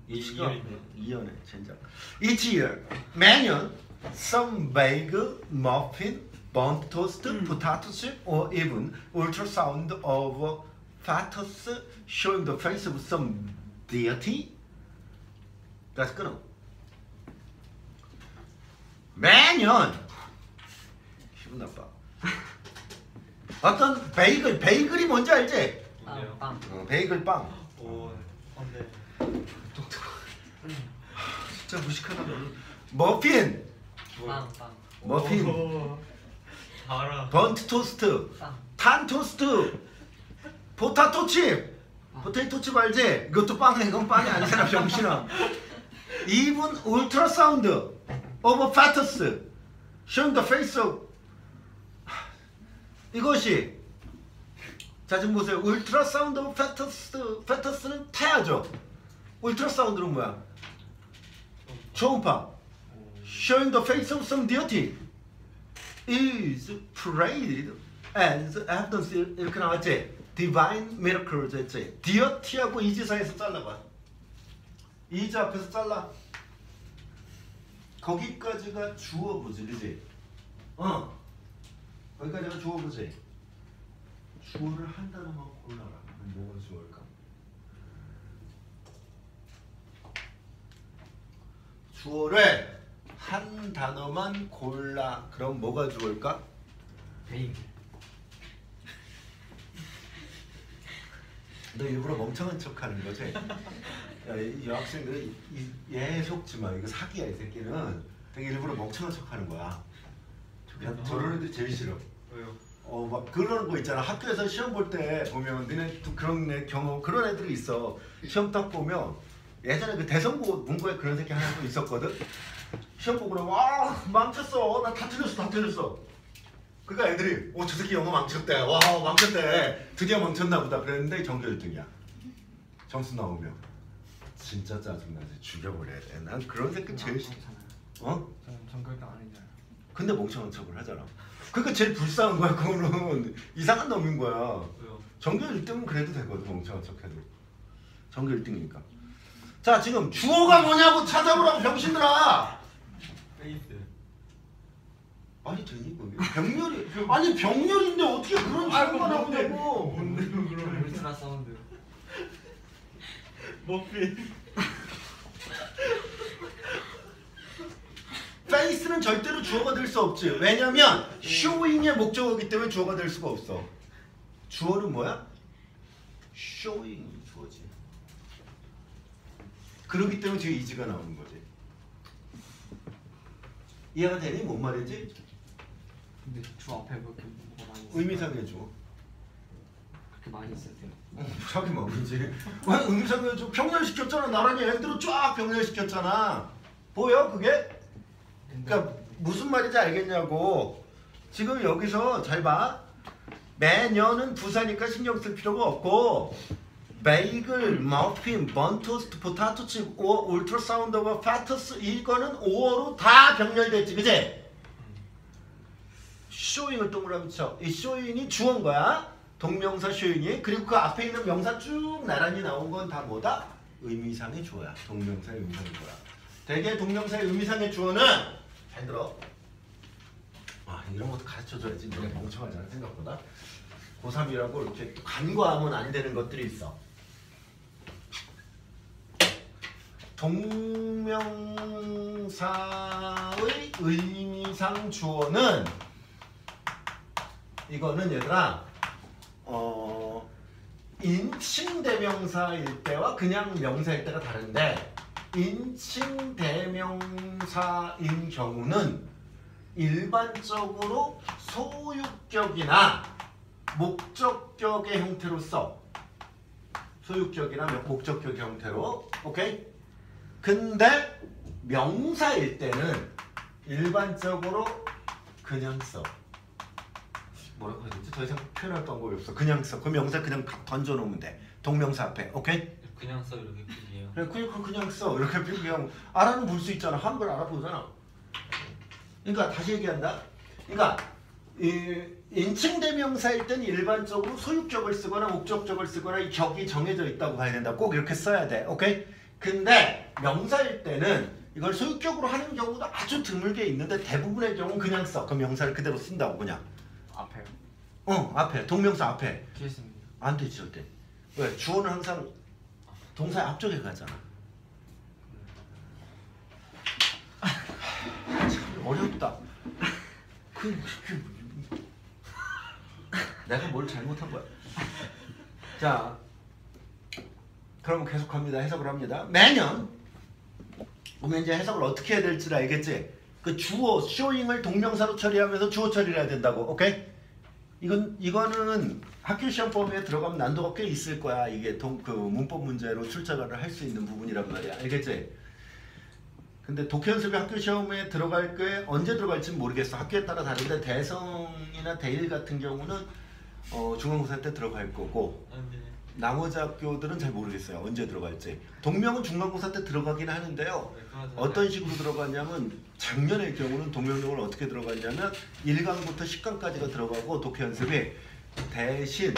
이연이네. 이연에 젠장. Each year 매년 some bagel, muffin, burnt toast, potato chip, or even ultrasound of fetus showing the face of some deity. 다시 끊어. 매년 기분 나빠. 어떤 베이글, 베이글이 뭔지 알지? 빵. 어, 베이글 빵. 오, 안돼. 진짜 무식하다. 머핀, 빵. 빵. 머핀, 다 알아. burnt toast, 빵. 탄 토스트, potato chip. potato chip 알지? 이것도 빵이야. 이건 빵이 아니잖아, 병신아. even ultrasound of fetus showing the face of 이것이 자 지금 보세요. ultrasound of fetus fetus는 태아죠. ultrasound는 뭐야? 초음파. showing the face of some deity is prayed as evidence 이렇게 나왔지 divine miracles 했지 deity하고 is 사이에서 잘라봐 이지 앞에서 잘라 거기까지가 주어 보지 그지 어 거기까지 가 주어 보지 주어를 한 단어만 골라라 그럼 뭐가 주어일까 주어를 한 단어만 골라. 그럼 뭐가 좋을까? 베이글. (laughs) 너 일부러 멍청한 척하는 거지? 야, 이 여학생들 얘 속지 마. 이거 사기야 이 새끼는. 되게 일부러 멍청한 척하는 거야. 야, 저런 애들 제일 싫어. 왜요? 어 막 그런 거 있잖아. 학교에서 시험 볼 때 보면 너네 또 그런 애 경험 그런 애들이 있어. 시험 딱 보면 예전에 그 대성고 문고에 그런 새끼 하나 또 있었거든. 시험 보고 그러면 아 망쳤어. 나 다 틀렸어, 다 틀렸어. 그러니까 애들이 어저 새끼 영어 망쳤대. 와 망쳤대. 드디어 망쳤나 보다. 그랬는데 전교 1등이야. 점수 나오면 진짜 짜증나지. 죽여버려야 돼. 난 그런 새끼 제일 싫어. 괜찮아요. 어? 저는 전교가 아니잖아요. 근데 멍청한 척을 하잖아. 그러니까 제일 불쌍한 거야. 그거는 이상한 놈인 거야. 왜요? 전교 1등은 그래도 되거든. 멍청한 척해도. 전교 1등이니까. 자 지금 주어가 뭐냐고 찾아보라고 병신들아. face. 아니 되니 그게 병렬이 (laughs) 아니 병렬인데 어떻게 그런 아이고, 식으로 뭔데? 나오냐고. 뭔데 그럼? ultrasound. 머핀. 페이스는 절대로 주어가 될 수 없지. 왜냐면 showing의 목적어기 때문에 주어가 될 수가 없어. 주어는 뭐야? showing 주어지. 그렇기 때문에 뒤에 이지가 나오는 거지. 이해가 되니? 뭔 말인지? 근데 주 앞에 왜 이렇게 뭐가 많이? 의미상의 주어. 그렇게 많이 있으세요? 어, 자기. 왜 의미상의 주어? 병렬시켰잖아. 나란히 애들을 쫙 병렬시켰잖아. 보여 그게? 그러니까 무슨 말인지 알겠냐고. 지금 여기서 잘 봐. 매년은 부사니까 신경 쓸 필요가 없고 베이글, 머핀, burnt toast, potato chip, or, ultrasound of fetus 이거는 or로 다 병렬됐지 그지? showing을 동그라미 쳐. 이 showing이 주어인 거야. 동명사 showing이. 그리고 그 앞에 있는 명사 쭉 나란히 나온 건 다 뭐다? 의미상의 주어야. 동명사의 의미상의 주어야. 대개 동명사의 의미상의 주어는 잘 들어. 아 이런 것도 가르쳐줘야지. 너네 멍청하잖아 생각보다. 고3이라고 이렇게 또 간과하면 안 되는 것들이 있어. 동명사의 의미상 주어는 이거는 얘들아 어 인칭 대명사일 때와 그냥 명사일 때가 다른데 인칭 대명사인 경우는 일반적으로 소유격이나 목적격의 형태로 써. 소유격이나 목적격 형태로. 오케이? 근데 명사일 때는 일반적으로 그냥 써. 뭐라고 해야 되지? 더 이상 표현할 방법이 없어. 그냥 써. 그 명사 그냥 던져 놓으면 돼. 동명사 앞에. 오케이? 그냥 써 이렇게. 그래, 그냥 그냥 써. 이렇게 (laughs) 그냥 알아는 볼 수 있잖아. 한글 알아보잖아. 그러니까 다시 얘기한다. 그러니까 이 인칭 대명사일 때는 일반적으로 소유격을 쓰거나 목적격을 쓰거나 이 격이 정해져 있다고 봐야 된다. 꼭 이렇게 써야 돼. 오케이? 근데 명사일 때는 이걸 소유격으로 하는 경우도 아주 드물게 있는데 대부분의 경우는 그냥 써. 그 명사를 그대로 쓴다고 그냥. 앞에 어, 앞에 동명사 앞에 뒤에 씁니다. 안 되지 절대. 왜? 주어는 항상 동사의 앞쪽에 가잖아. 참 어렵다. 그, 그 내가 뭘 잘못한 거야? 자, 그럼 계속합니다. 해석을 합니다. 매년 그러면 이제 해석을 어떻게 해야 될지 알겠지? 그 주어 쇼잉을 동명사로 처리하면서 주어 처리를 해야 된다고. 오케이? 이건 이거는 학교 시험 범위에 들어가면 난도가 꽤 있을 거야. 이게 동, 그 문법 문제로 출제를 할 수 있는 부분이란 말이야. 알겠지? 근데 독해연습이 학교 시험에 들어갈 게 언제 들어갈지는 모르겠어. 학교에 따라 다른데 대성이나 대일 같은 경우는 어, 중간고사 때 들어갈 거고 안돼. 나머지 학교들은 잘 모르겠어요. 언제 들어갈지. 동명은 중간고사 때 들어가긴 하는데요. 어떤 식으로 들어갔냐면 작년의 경우는 동명령을 어떻게 들어갔냐면 1강부터 10강까지가 들어가고 독해 연습이 대신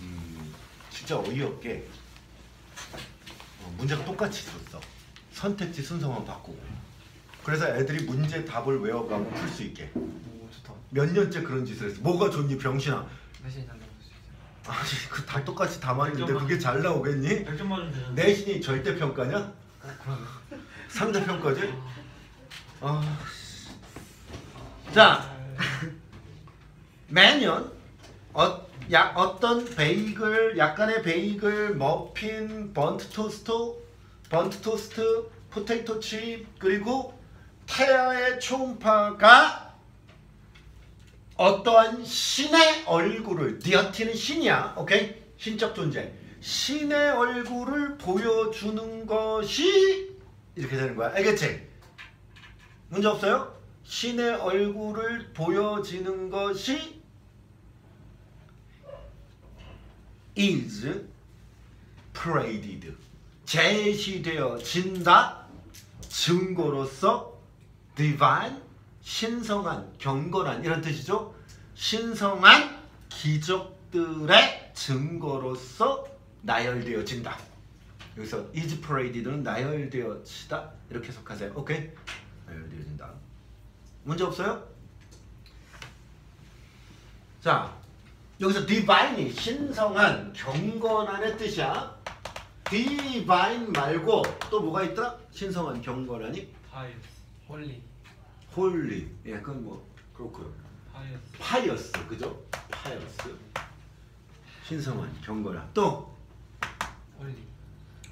음, 진짜 어이없게 어, 문제가 똑같이 있었어. 선택지 순서만 바꾸고. 그래서 애들이 문제 답을 외워가고 풀 수 있게. 몇 년째 그런 짓을 했어. 뭐가 좋니 병신아. 아니 그다 똑같이 다 맞는데 그게 잘 나오겠니? 100점 맞으면 되는데. 내신이 절대 평가냐? 어 그러네. 상대 평가지? 아. 자, 매년 어, 야, 어떤 베이글, 약간의 베이글, 머핀, burnt toast, burnt toast, potato chip 그리고 태아의 초음파가 어떠한 신의 얼굴을 디어티는 신이야, 오케이? 신적 존재. 신의 얼굴을 보여주는 것이 이렇게 되는 거야, 알겠지? 문제 없어요? 신의 얼굴을 보여지는 것이 is paraded 제시되어진다 증거로서 divine 신성한 경건한 이런 뜻이죠? 신성한 기적들의 증거로서 나열되어진다. 여기서 is paraded는 나열되어지다. 이렇게 해석하세요. 오케이? 나열되어진다. 문제 없어요? 자 여기서 divine이 신성한 경건한의 뜻이야. divine 말고 또 뭐가 있더라? 신성한 경건하니 pious. holy. holy 예 그건 뭐 그렇고요 pious. pious 그죠? pious 신성한 경건한 또 holy.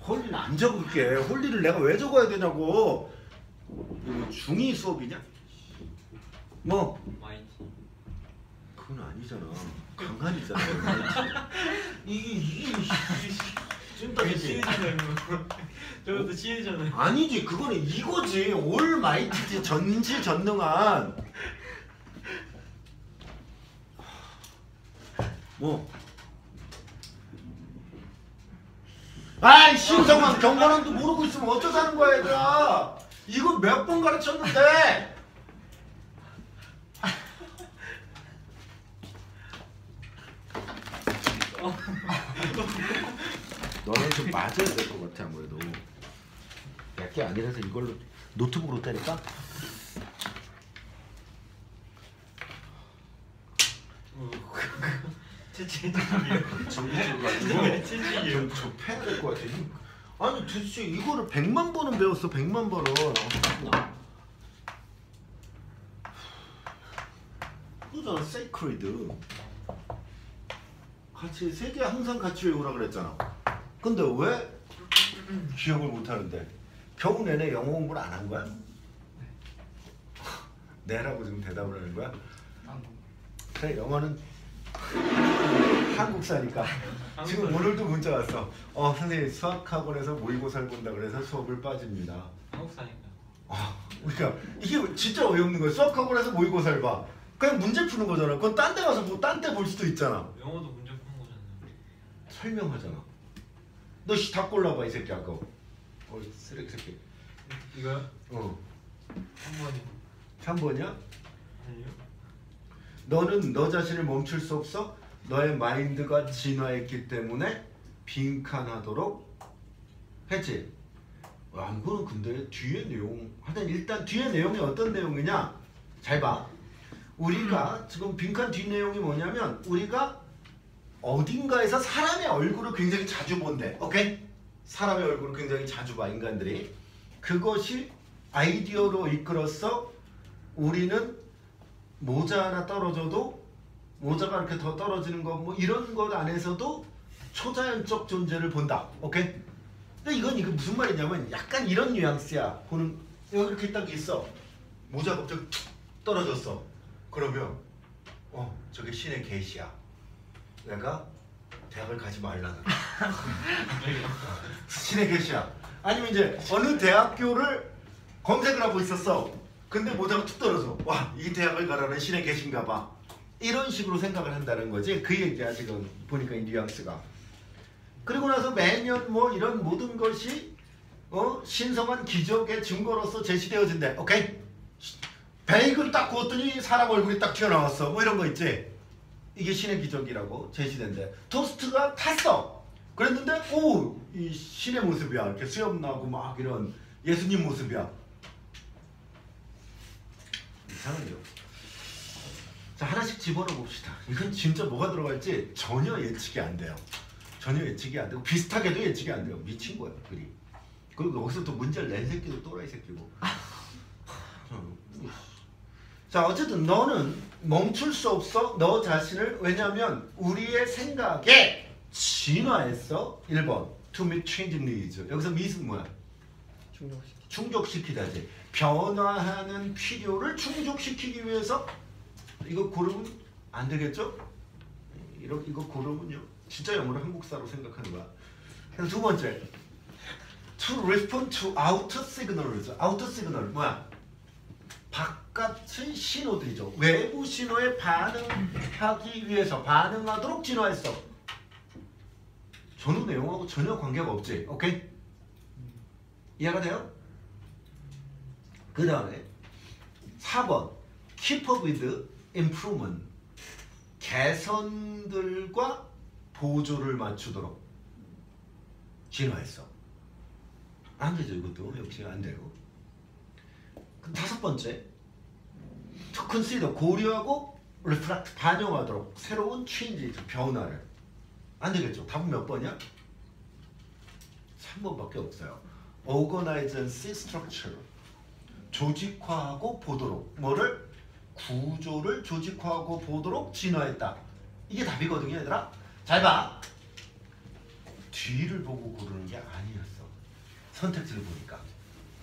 holy는 안 적을게 holy를 내가 왜 적어야 되냐고 이거 중2 수업이냐? 뭐 mighty. 그건 아니잖아 강간이잖아 (laughs) 이게 이게 지금 다 이게 되지 시리즈잖아요. (laughs) 저것도 시리즈잖아요. 아니지 그거는 이거지 올마이티지 전지전능한 뭐? 아이 신성한 경관원도 모르고 있으면 어쩌자는 거야 얘들아 이거 몇 번 가르쳤는데 (laughs) (laughs) 너네 좀 맞아야 될 것 같아 아무래도 얇게 아니라서 이걸로 노트북으로 때릴까? 좀 패야 될 것 같아. 이- 아니 도대체 이거를 100만 번은 배웠어 100만 번은. 그잖아 세이크리드. 같이 세 개 항상 같이 외우라 그랬잖아. 근데 왜 기억을 못 하는데? 겨우 내내 영어 공부를 안 한 거야? (laughs) 네라고 지금 대답을 하는 거야? 한국. 그래 영어는 한국사니까 지금 오늘도 문자 왔어 어 선생님 수학학원에서 모의고사를 본다 그래서 수업을 빠집니다 한국 사니까. 아 그러니까 이게 진짜 어이없는 거야 수학학원에서 모의고사를 봐 그냥 문제 푸는 거잖아 그건 딴 데 가서 뭐 딴 데 볼 수도 있잖아 영어도 문제 푸는 거잖아요. 설명하잖아 너다 골라봐 이 새끼 아까 어 쓰레기 새끼 이거요? 어한 번이 3번이야? 아니요? 너는 너 자신을 멈출 수 없어 너의 마인드가 진화했기 때문에 빈칸하도록 했지. 와 이거는 근데 뒤에 내용 하여튼 일단 뒤에 내용이 어떤 내용이냐 잘 봐. 우리가 지금 빈칸 뒤 내용이 뭐냐면 우리가 어딘가에서 사람의 얼굴을 굉장히 자주 본대. 오케이? 사람의 얼굴을 굉장히 자주 봐 인간들이. 그것이 아이디어로 이끌어서 우리는 모자 하나 떨어져도 모자가 이렇게 더 떨어지는 거뭐 이런 것 안에서도 초자연적 존재를 본다. 오케이? 근데 이건 이거 무슨 말이냐면 약간 이런 뉘앙스야. 보는 이렇게 딱 있어. 모자가 갑자기 툭 떨어졌어. 그러면 어 저게 신의 계시야. 내가 대학을 가지 말라는 신의 계시야. 아니면 이제 어느 대학교를 검색을 하고 있었어. 근데 모자가 툭 떨어져. 와, 이 대학을 가라는 신의 계신가 봐. 이런 식으로 생각을 한다는 거지. 그 얘기야 지금 보니까 이 뉘앙스가. 그리고 나서 매년 뭐 이런 모든 것이 어 신성한 기적의 증거로서 제시되어진대. 오케이? 베이글 딱 구웠더니 사람 얼굴이 딱 튀어나왔어. 뭐 이런 거 있지. 이게 신의 기적이라고 제시된대. 토스트가 탔어. 그랬는데 오 이 신의 모습이야. 이렇게 수염 나고 막 이런 예수님 모습이야. 이상하네요. 자 하나씩 집어넣어 봅시다. 이건 진짜 뭐가 들어갈지 전혀 예측이 안 돼요. 전혀 예측이 안 되고 비슷하게도 예측이 안 돼요. 미친 거야 글이. 그리고 여기서 또 문제를 낸 새끼도 또라이 새끼고. (laughs) 자 어쨌든 너는 멈출 수 없어 너 자신을 왜냐하면 우리의 생각에 진화했어 1번 to meet changing needs 여기서 meet은 뭐야? 충족시키. 충족시키다지 변화하는 필요를 충족시키기 위해서 이거 고르면 안 되겠죠? 이거 이거 고르면요 진짜 영어를 한국사로 생각하는 거야. 그래서 두 번째 to respond to outer signals. outer signal 뭐야? 바깥의 신호들이죠. 외부 신호에 반응하기 위해서 반응하도록 진화했어. 전후 내용하고 전혀 관계가 없지. 오케이? 이해가 돼요? 그 다음에 4번 Keep up with improvement 개선들과 보조를 맞추도록 진화했어 안 되죠 이것도 역시 안 되고 그 다섯 번째 To consider 고려하고 reflect 반영하도록 새로운 change 변화를 안 되겠죠 답은 몇 번이야? 3번밖에 없어요 Organize structure 조직화하고 보도록 뭐를 구조를 조직화하고 보도록 진화했다. 이게 답이거든요, 얘들아. 잘 봐. 뒤를 보고 고르는 게 아니었어. 선택지를 보니까.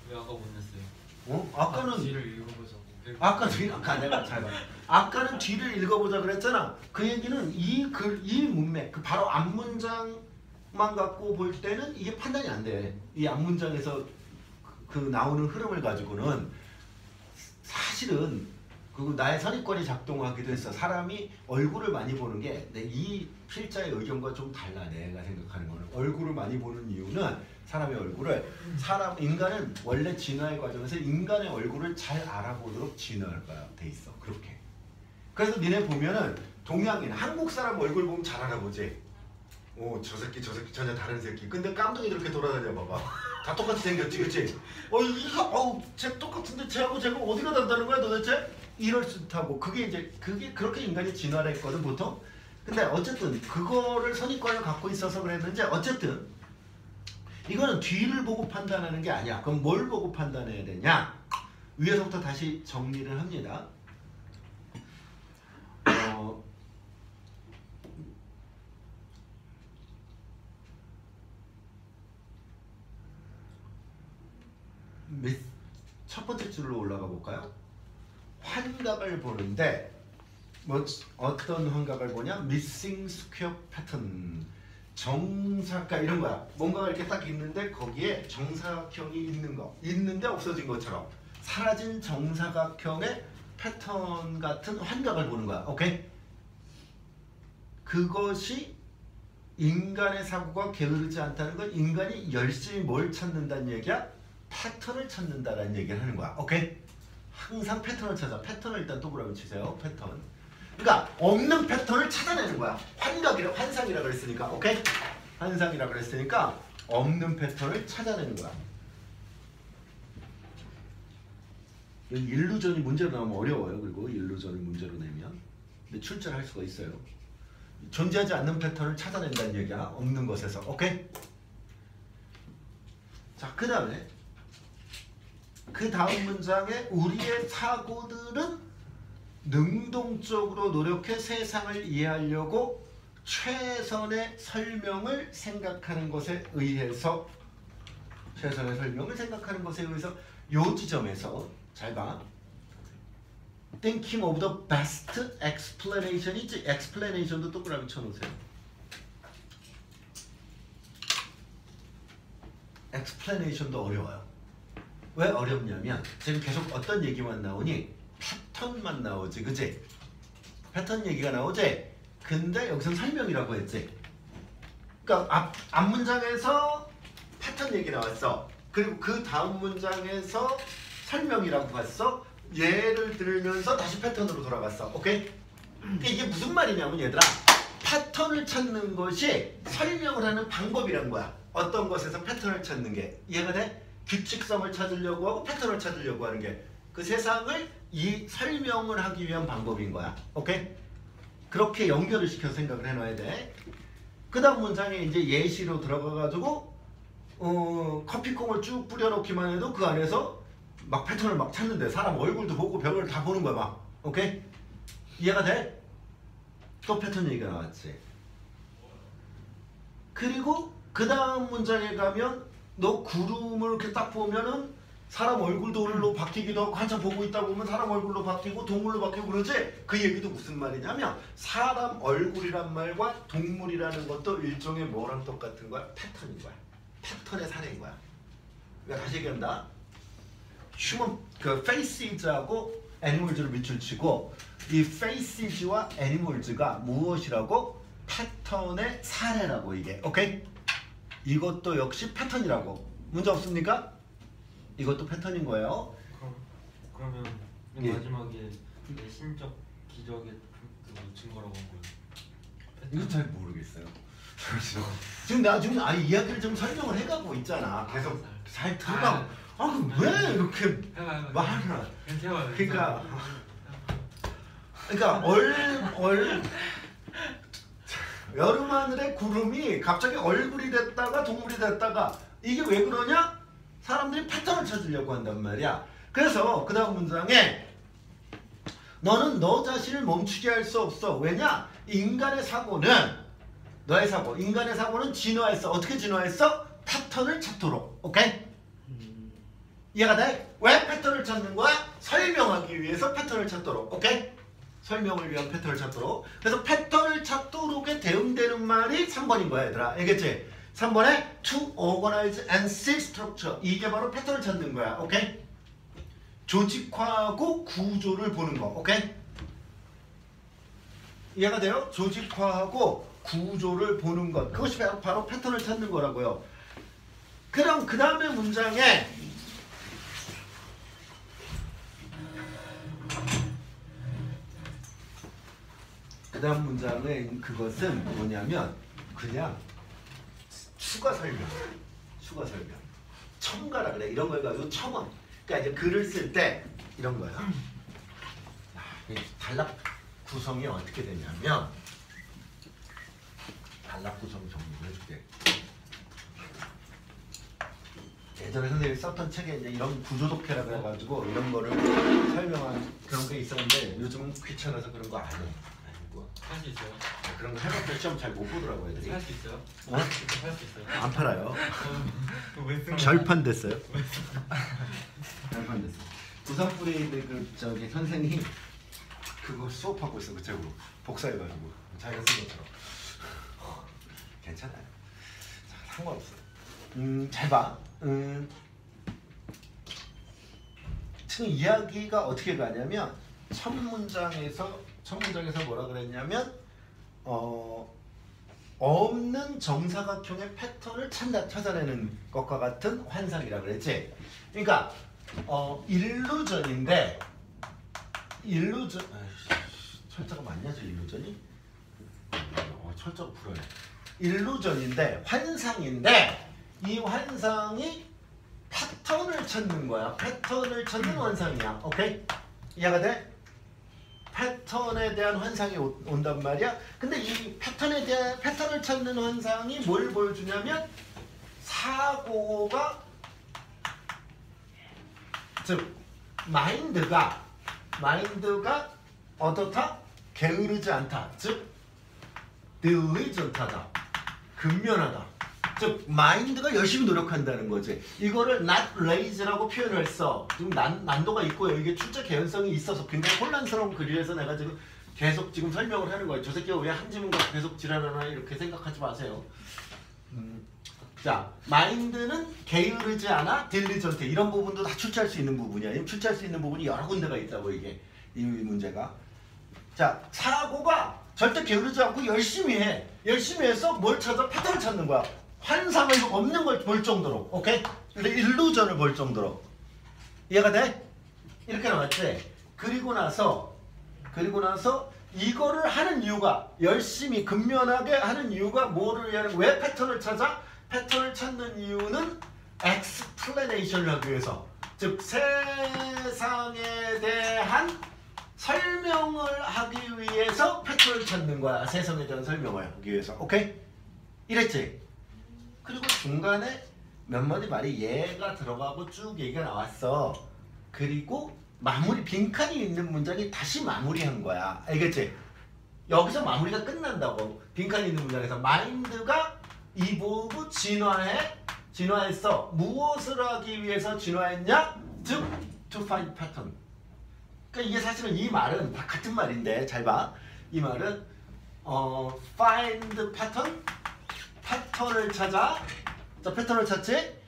왜 아까 못 냈어요? 어? 아까는 뒤를 읽어보자고. 아까 뒤 아까 내가 잘 봐. 아까는 뒤를 읽어보자 그랬잖아. 그 얘기는 이 글 이 문맥 그 바로 앞 문장만 갖고 볼 때는 이게 판단이 안 돼. 이 앞 문장에서 그, 그 나오는 흐름을 가지고는 사실은 그리고 나의 선입관이 작동하기도 했어. 사람이 얼굴을 많이 보는 게이 필자의 의견과 좀 달라. 내가 생각하는 거는 얼굴을 많이 보는 이유는 사람의 얼굴을 사람 인간은 원래 진화의 과정에서 인간의 얼굴을 잘 알아보도록 진화가 돼 있어. 그렇게. 그래서 니네 보면은 동양인 한국 사람 얼굴 보면 잘 알아보지. 오, 저 새끼 저 새끼 전혀 다른 새끼. 근데 깜둥이 이렇게 돌아다녀 봐봐. 다 똑같이 생겼지, 그치? 어, 이거, 어우, 쟤 똑같은데 쟤하고 쟤가 어디가 다르다는 거야 도대체? 이럴 듯하고 그게 이제 그게 그렇게 인간이 진화를 했거든 보통. 근데 어쨌든 그거를 선입관을 갖고 있어서 그랬는지 어쨌든 이거는 뒤를 보고 판단하는 게 아니야. 그럼 뭘 보고 판단해야 되냐? 위에서부터 다시 정리를 합니다. 어, 몇- 첫 번째 줄로 올라가 볼까요? 환각을 보는데 뭐 어떤 환각을 보냐? missing square pattern 정사각 이런 거야. 뭔가가 이렇게 딱 있는데 거기에 정사각형이 있는 거 있는데 없어진 것처럼 사라진 정사각형의 패턴 같은 환각을 보는 거야. 오케이? 그것이 인간의 사고가 게으르지 않다는 건 인간이 열심히 뭘 찾는다는 얘기야? 패턴을 찾는다라는 얘기를 하는 거야. 오케이? 항상 패턴을 찾아. 패턴을 일단 동그라미 치세요. 패턴. 그러니까 없는 패턴을 찾아내는 거야. 환각이라 환상이라 그랬으니까. 오케이? 환상이라 그랬으니까 없는 패턴을 찾아내는 거야. 일루전이 문제로 나오면 어려워요. 그리고 일루전이 문제로 내면. 근데 출제를 할 수가 있어요. 존재하지 않는 패턴을 찾아낸다는 얘기야. 없는 것에서. 오케이? 자, 그 다음에 그 다음 문장에 우리의 사고들은 능동적으로 노력해 세상을 이해하려고 최선의 설명을 생각하는 것에 의해서 최선의 설명을 생각하는 것에 의해서 요 지점에서 잘 봐. Thinking of the best explanation 있지? explanation도 동그라미 쳐놓으세요. explanation도 어려워요. 왜 어렵냐면 지금 계속 어떤 얘기만 나오니 패턴만 나오지, 그지? 패턴 얘기가 나오지. 근데 여기서 설명이라고 했지. 그러니까 앞, 앞 문장에서 패턴 얘기 나왔어. 그리고 그 다음 문장에서 설명이라고 봤어. 예를 들면서 다시 패턴으로 돌아갔어. 오케이? 그러니까 이게 무슨 말이냐면 얘들아 패턴을 찾는 것이 설명을 하는 방법이란 거야. 어떤 것에서 패턴을 찾는 게 이해가 돼? 규칙성을 찾으려고 하고 패턴을 찾으려고 하는 게 그 세상을 이 설명을 하기 위한 방법인 거야. 오케이? 그렇게 연결을 시켜 생각을 해놔야 돼. 그 다음 문장에 이제 예시로 들어가가지고 어, 커피콩을 쭉 뿌려놓기만 해도 그 안에서 막 패턴을 막 찾는데 사람 얼굴도 보고 별걸 다 보는 거야 막. 오케이? 이해가 돼? 또 패턴 얘기가 나왔지. 그리고 그 다음 문장에 가면 너 구름을 이렇게 딱 보면은 사람 얼굴도 얼로 바뀌기도 하고 한참 보고 있다 보면 사람 얼굴로 바뀌고 동물로 바뀌고 그러지? 그 얘기도 무슨 말이냐면 사람 얼굴이란 말과 동물이라는 것도 일종의 뭐랑 똑같은 거야? 패턴인 거야. 패턴의 사례인 거야. 그러니까 다시 얘기한다. human 그 faces하고 animals를 밑줄 치고 이 faces와 animals가 무엇이라고? 패턴의 사례라고 이게. 오케이? 이것도 역시 패턴이라고. 문제 없습니까? 이것도 패턴인 거예요. 그럼 그러면 예. 마지막에 내 신적 기적의 그, 그 증거라고 한 거예요. 이거 잘 모르겠어요. (laughs) 지금 내가 지금 아예 이야기를 좀 설명을 해가고 있잖아. 계속 잘 들어가. 아, 그럼 왜 이렇게 해봐 해봐. 말을? 괜찮아. 그러니까 그러니까 얼얼 여름 하늘에 구름이 갑자기 얼굴이 됐다가 동물이 됐다가 이게 왜 그러냐? 사람들이 패턴을 찾으려고 한단 말이야. 그래서 그 다음 문장에 너는 너 자신을 멈추게 할 수 없어. 왜냐? 인간의 사고는 너의 사고, 인간의 사고는 진화했어. 어떻게 진화했어? 패턴을 찾도록. 오케이? 이해가 돼? 왜 패턴을 찾는 거야? 설명하기 위해서 패턴을 찾도록. 오케이? 설명을 위한 패턴을 찾도록. 그래서 패턴을 찾도록에 대응되는 말이 3번인 거야, 얘들아. 알겠지? 3번에 to organize and see structure. 이게 바로 패턴을 찾는 거야. 오케이? 조직화하고 구조를 보는 거. 오케이? 이해가 돼요? 조직화하고 구조를 보는 것. 그것이 바로, 패턴을 찾는 거라고요. 그럼 그 다음에 문장에 그 다음 문장에 그것은 뭐냐면 그냥 추가 설명, 추가 설명, 첨가라 그래 이런 걸 가지고 첨언. 그러니까 이제 글을 쓸 때 이런 거야. 아, 이 단락 구성이 어떻게 되냐면 단락 구성 정리를 해줄게. 예전에 선생님이 썼던 책에 이제 이런 구조독해라 그래가지고 이런 거를 설명한 그런 게 있었는데 요즘은 귀찮아서 그런 거 안 해. 수 있어요? 아, 그런 거 해봤자 시험 잘 못 보더라고 애들이. 할수 있어요? 어? 할수 있어요? 안 팔아요. 왜쓴 절판 됐어요. (laughs) 절판 됐어. 부산뿌리 그 저기 선생이 그거 수업하고 있어 그 책으로 복사해가지고 자기가 쓴 것처럼. (laughs) 괜찮아요. 자, 상관없어. 음, 잘 봐. 음, 지금 이야기가 어떻게 가냐면 첫 문장에서 첫 문장에서 뭐라 그랬냐면 어. 없는 정사각형의 패턴을 찾아, 찾아내는 것과 같은 환상이라 그랬지. 그러니까 어 일루전인데 일루전 아이씨, 철자가 맞냐 저 일루전이? 어 철자가 불어요. 일루전인데 환상인데 이 환상이 패턴을 찾는 거야. 패턴을 찾는 환상이야. 오케이? 이해가 돼? 패턴에 대한 환상이 오- 온단 말이야. 근데 이 패턴에 대한 패턴을 찾는 환상이 뭘 보여주냐면 사고가 즉 마인드가 마인드가 어떻다? 게으르지 않다. 즉 diligent하다. 근면하다. 즉 마인드가 열심히 노력한다는 거지. 이거를 not lazy라고 표현을 했어. 지금 난, 난도가 있고요. 이게 출제 개연성이 있어서 굉장히 혼란스러운 글이라서 내가 지금 계속 지금 설명을 하는 거예요. 저 새끼가 왜 한 지문과 계속 지랄하나 이렇게 생각하지 마세요. 음, 자, 마인드는 게으르지 않아, 딜리전트 이런 부분도 다 출제할 수 있는 부분이야. 이 출제할 수 있는 부분이 여러 군데가 있다고 이게 이 문제가. 자, 사고가 절대 게으르지 않고 열심히 해. 열심히 해서 뭘 찾아? 패턴을 찾는 거야. 환상을 없는 걸 볼 정도로. 오케이? 일루전을 볼 정도로. 이해가 돼? 이렇게 나왔지? 그리고 나서 그리고 나서 이거를 하는 이유가 열심히 근면하게 하는 이유가 뭐를 위한 왜 패턴을 찾아? 패턴을 찾는 이유는 explanation을 하기 위해서 즉 세상에 대한 설명을 하기 위해서 패턴을 찾는 거야 세상에 대한 설명을 하기 위해서 오케이? 이랬지? 그리고 중간에 몇 마디 말이 얘가 들어가고 쭉 얘기가 나왔어. 그리고 마무리 빈칸이 있는 문장이 다시 마무리한 거야. 알겠지? 여기서 마무리가 끝난다고. 빈칸이 있는 문장에서 마인드가 이보브 진화해? 진화했어. 무엇을 하기 위해서 진화했냐? 즉 to find pattern. 그러니까 이게 사실은 이 말은 다 같은 말인데 잘 봐. 이 말은 어 find pattern 패턴을 찾아 자 패턴을 찾지?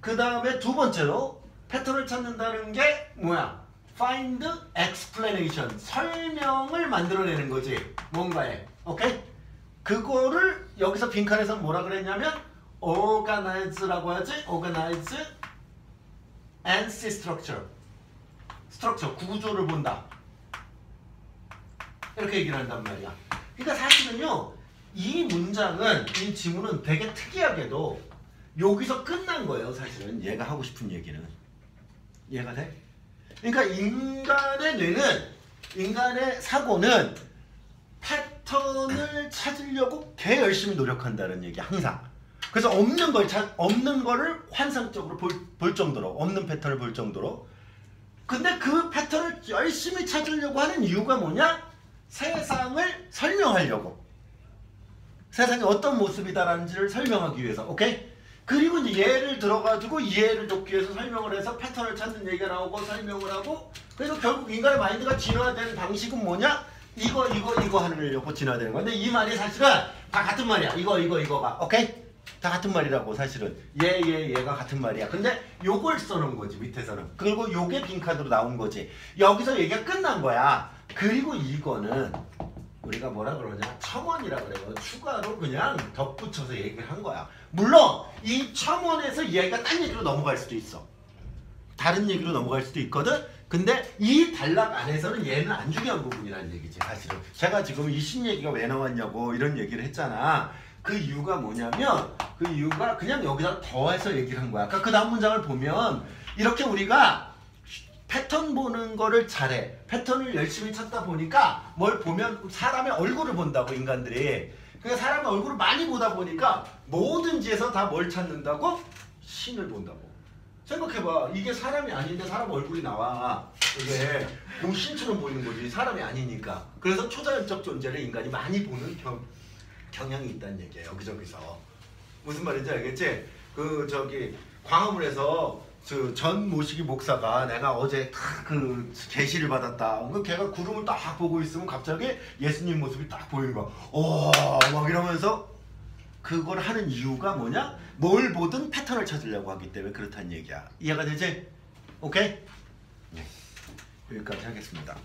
그 다음에 두 번째로 패턴을 찾는다는 게 뭐야? Find explanation. 설명을 만들어내는 거지 뭔가에. 오케이? 그거를 여기서 빈칸에서 뭐라 그랬냐면 organize라고 하지? organize and see structure. 스트럭처 구조를 본다. 이렇게 얘기를 한단 말이야. 그러니까 사실은요 이 문장은 이 지문은 되게 특이하게도 여기서 끝난 거예요 사실은 얘가 하고 싶은 얘기는 이해가 돼? 그러니까 인간의 뇌는 인간의 사고는 패턴을 찾으려고 개 열심히 노력한다는 얘기 항상 그래서 없는 걸 찾, 없는 거를 환상적으로 볼, 볼 정도로 없는 패턴을 볼 정도로 근데 그 패턴을 열심히 찾으려고 하는 이유가 뭐냐? 세상을 설명하려고. 세상이 어떤 모습이다라는지를 설명하기 위해서. 오케이? 그리고 이제 예를 들어가지고 이해를 돕기 위해서 설명을 해서 패턴을 찾는 얘기가 나오고 설명을 하고 그래서 결국 인간의 마인드가 진화된 방식은 뭐냐? 이거 이거 이거 하려고 진화되는 거야. 근데 이 말이 사실은 다 같은 말이야. 이거 이거 이거가. 오케이? 다 같은 말이라고 사실은 얘 얘 얘가 같은 말이야 근데 요걸 써놓은 거지 밑에서는 그리고 요게 빈카드로 나온 거지 여기서 얘기가 끝난 거야 그리고 이거는 우리가 뭐라 그러냐? 첨언이라 그래요. 추가로 그냥 덧붙여서 얘기를 한 거야. 물론 이 첨언에서 얘가 딴 얘기로 넘어갈 수도 있어. 다른 얘기로 넘어갈 수도 있거든. 근데 이 단락 안에서는 얘는 안 중요한 부분이라는 얘기지 사실은. 제가 지금 이 신 얘기가 왜 나왔냐고 이런 얘기를 했잖아. 그 이유가 뭐냐면 그 이유가 그냥 여기다 더해서 얘기를 한 거야. 아까 그 다음 문장을 보면 이렇게 우리가 패턴 보는 거를 잘해. 패턴을 열심히 찾다 보니까 뭘 보면 사람의 얼굴을 본다고 인간들이. 그러니까 사람의 얼굴을 많이 보다 보니까 뭐든지에서 다 뭘 찾는다고? 신을 본다고. 생각해봐. 이게 사람이 아닌데 사람 얼굴이 나와. 이게 공 신처럼 보이는 거지. 사람이 아니니까. 그래서 초자연적 존재를 인간이 많이 보는 경, 경향이 있다는 얘기예요. 여기저기서. 무슨 말인지 알겠지? 그 저기 광화문에서 그전 모시기 목사가 내가 어제 탁그 계시를 받았다. 그 걔가 구름을 딱 보고 있으면 갑자기 예수님 모습이 딱 보이는 거야. 오막 이러면서 그걸 하는 이유가 뭐냐? 뭘 보든 패턴을 찾으려고 하기 때문에 그렇다는 얘기야. 이해가 되지? 오케이? 네. 여기까지 하겠습니다.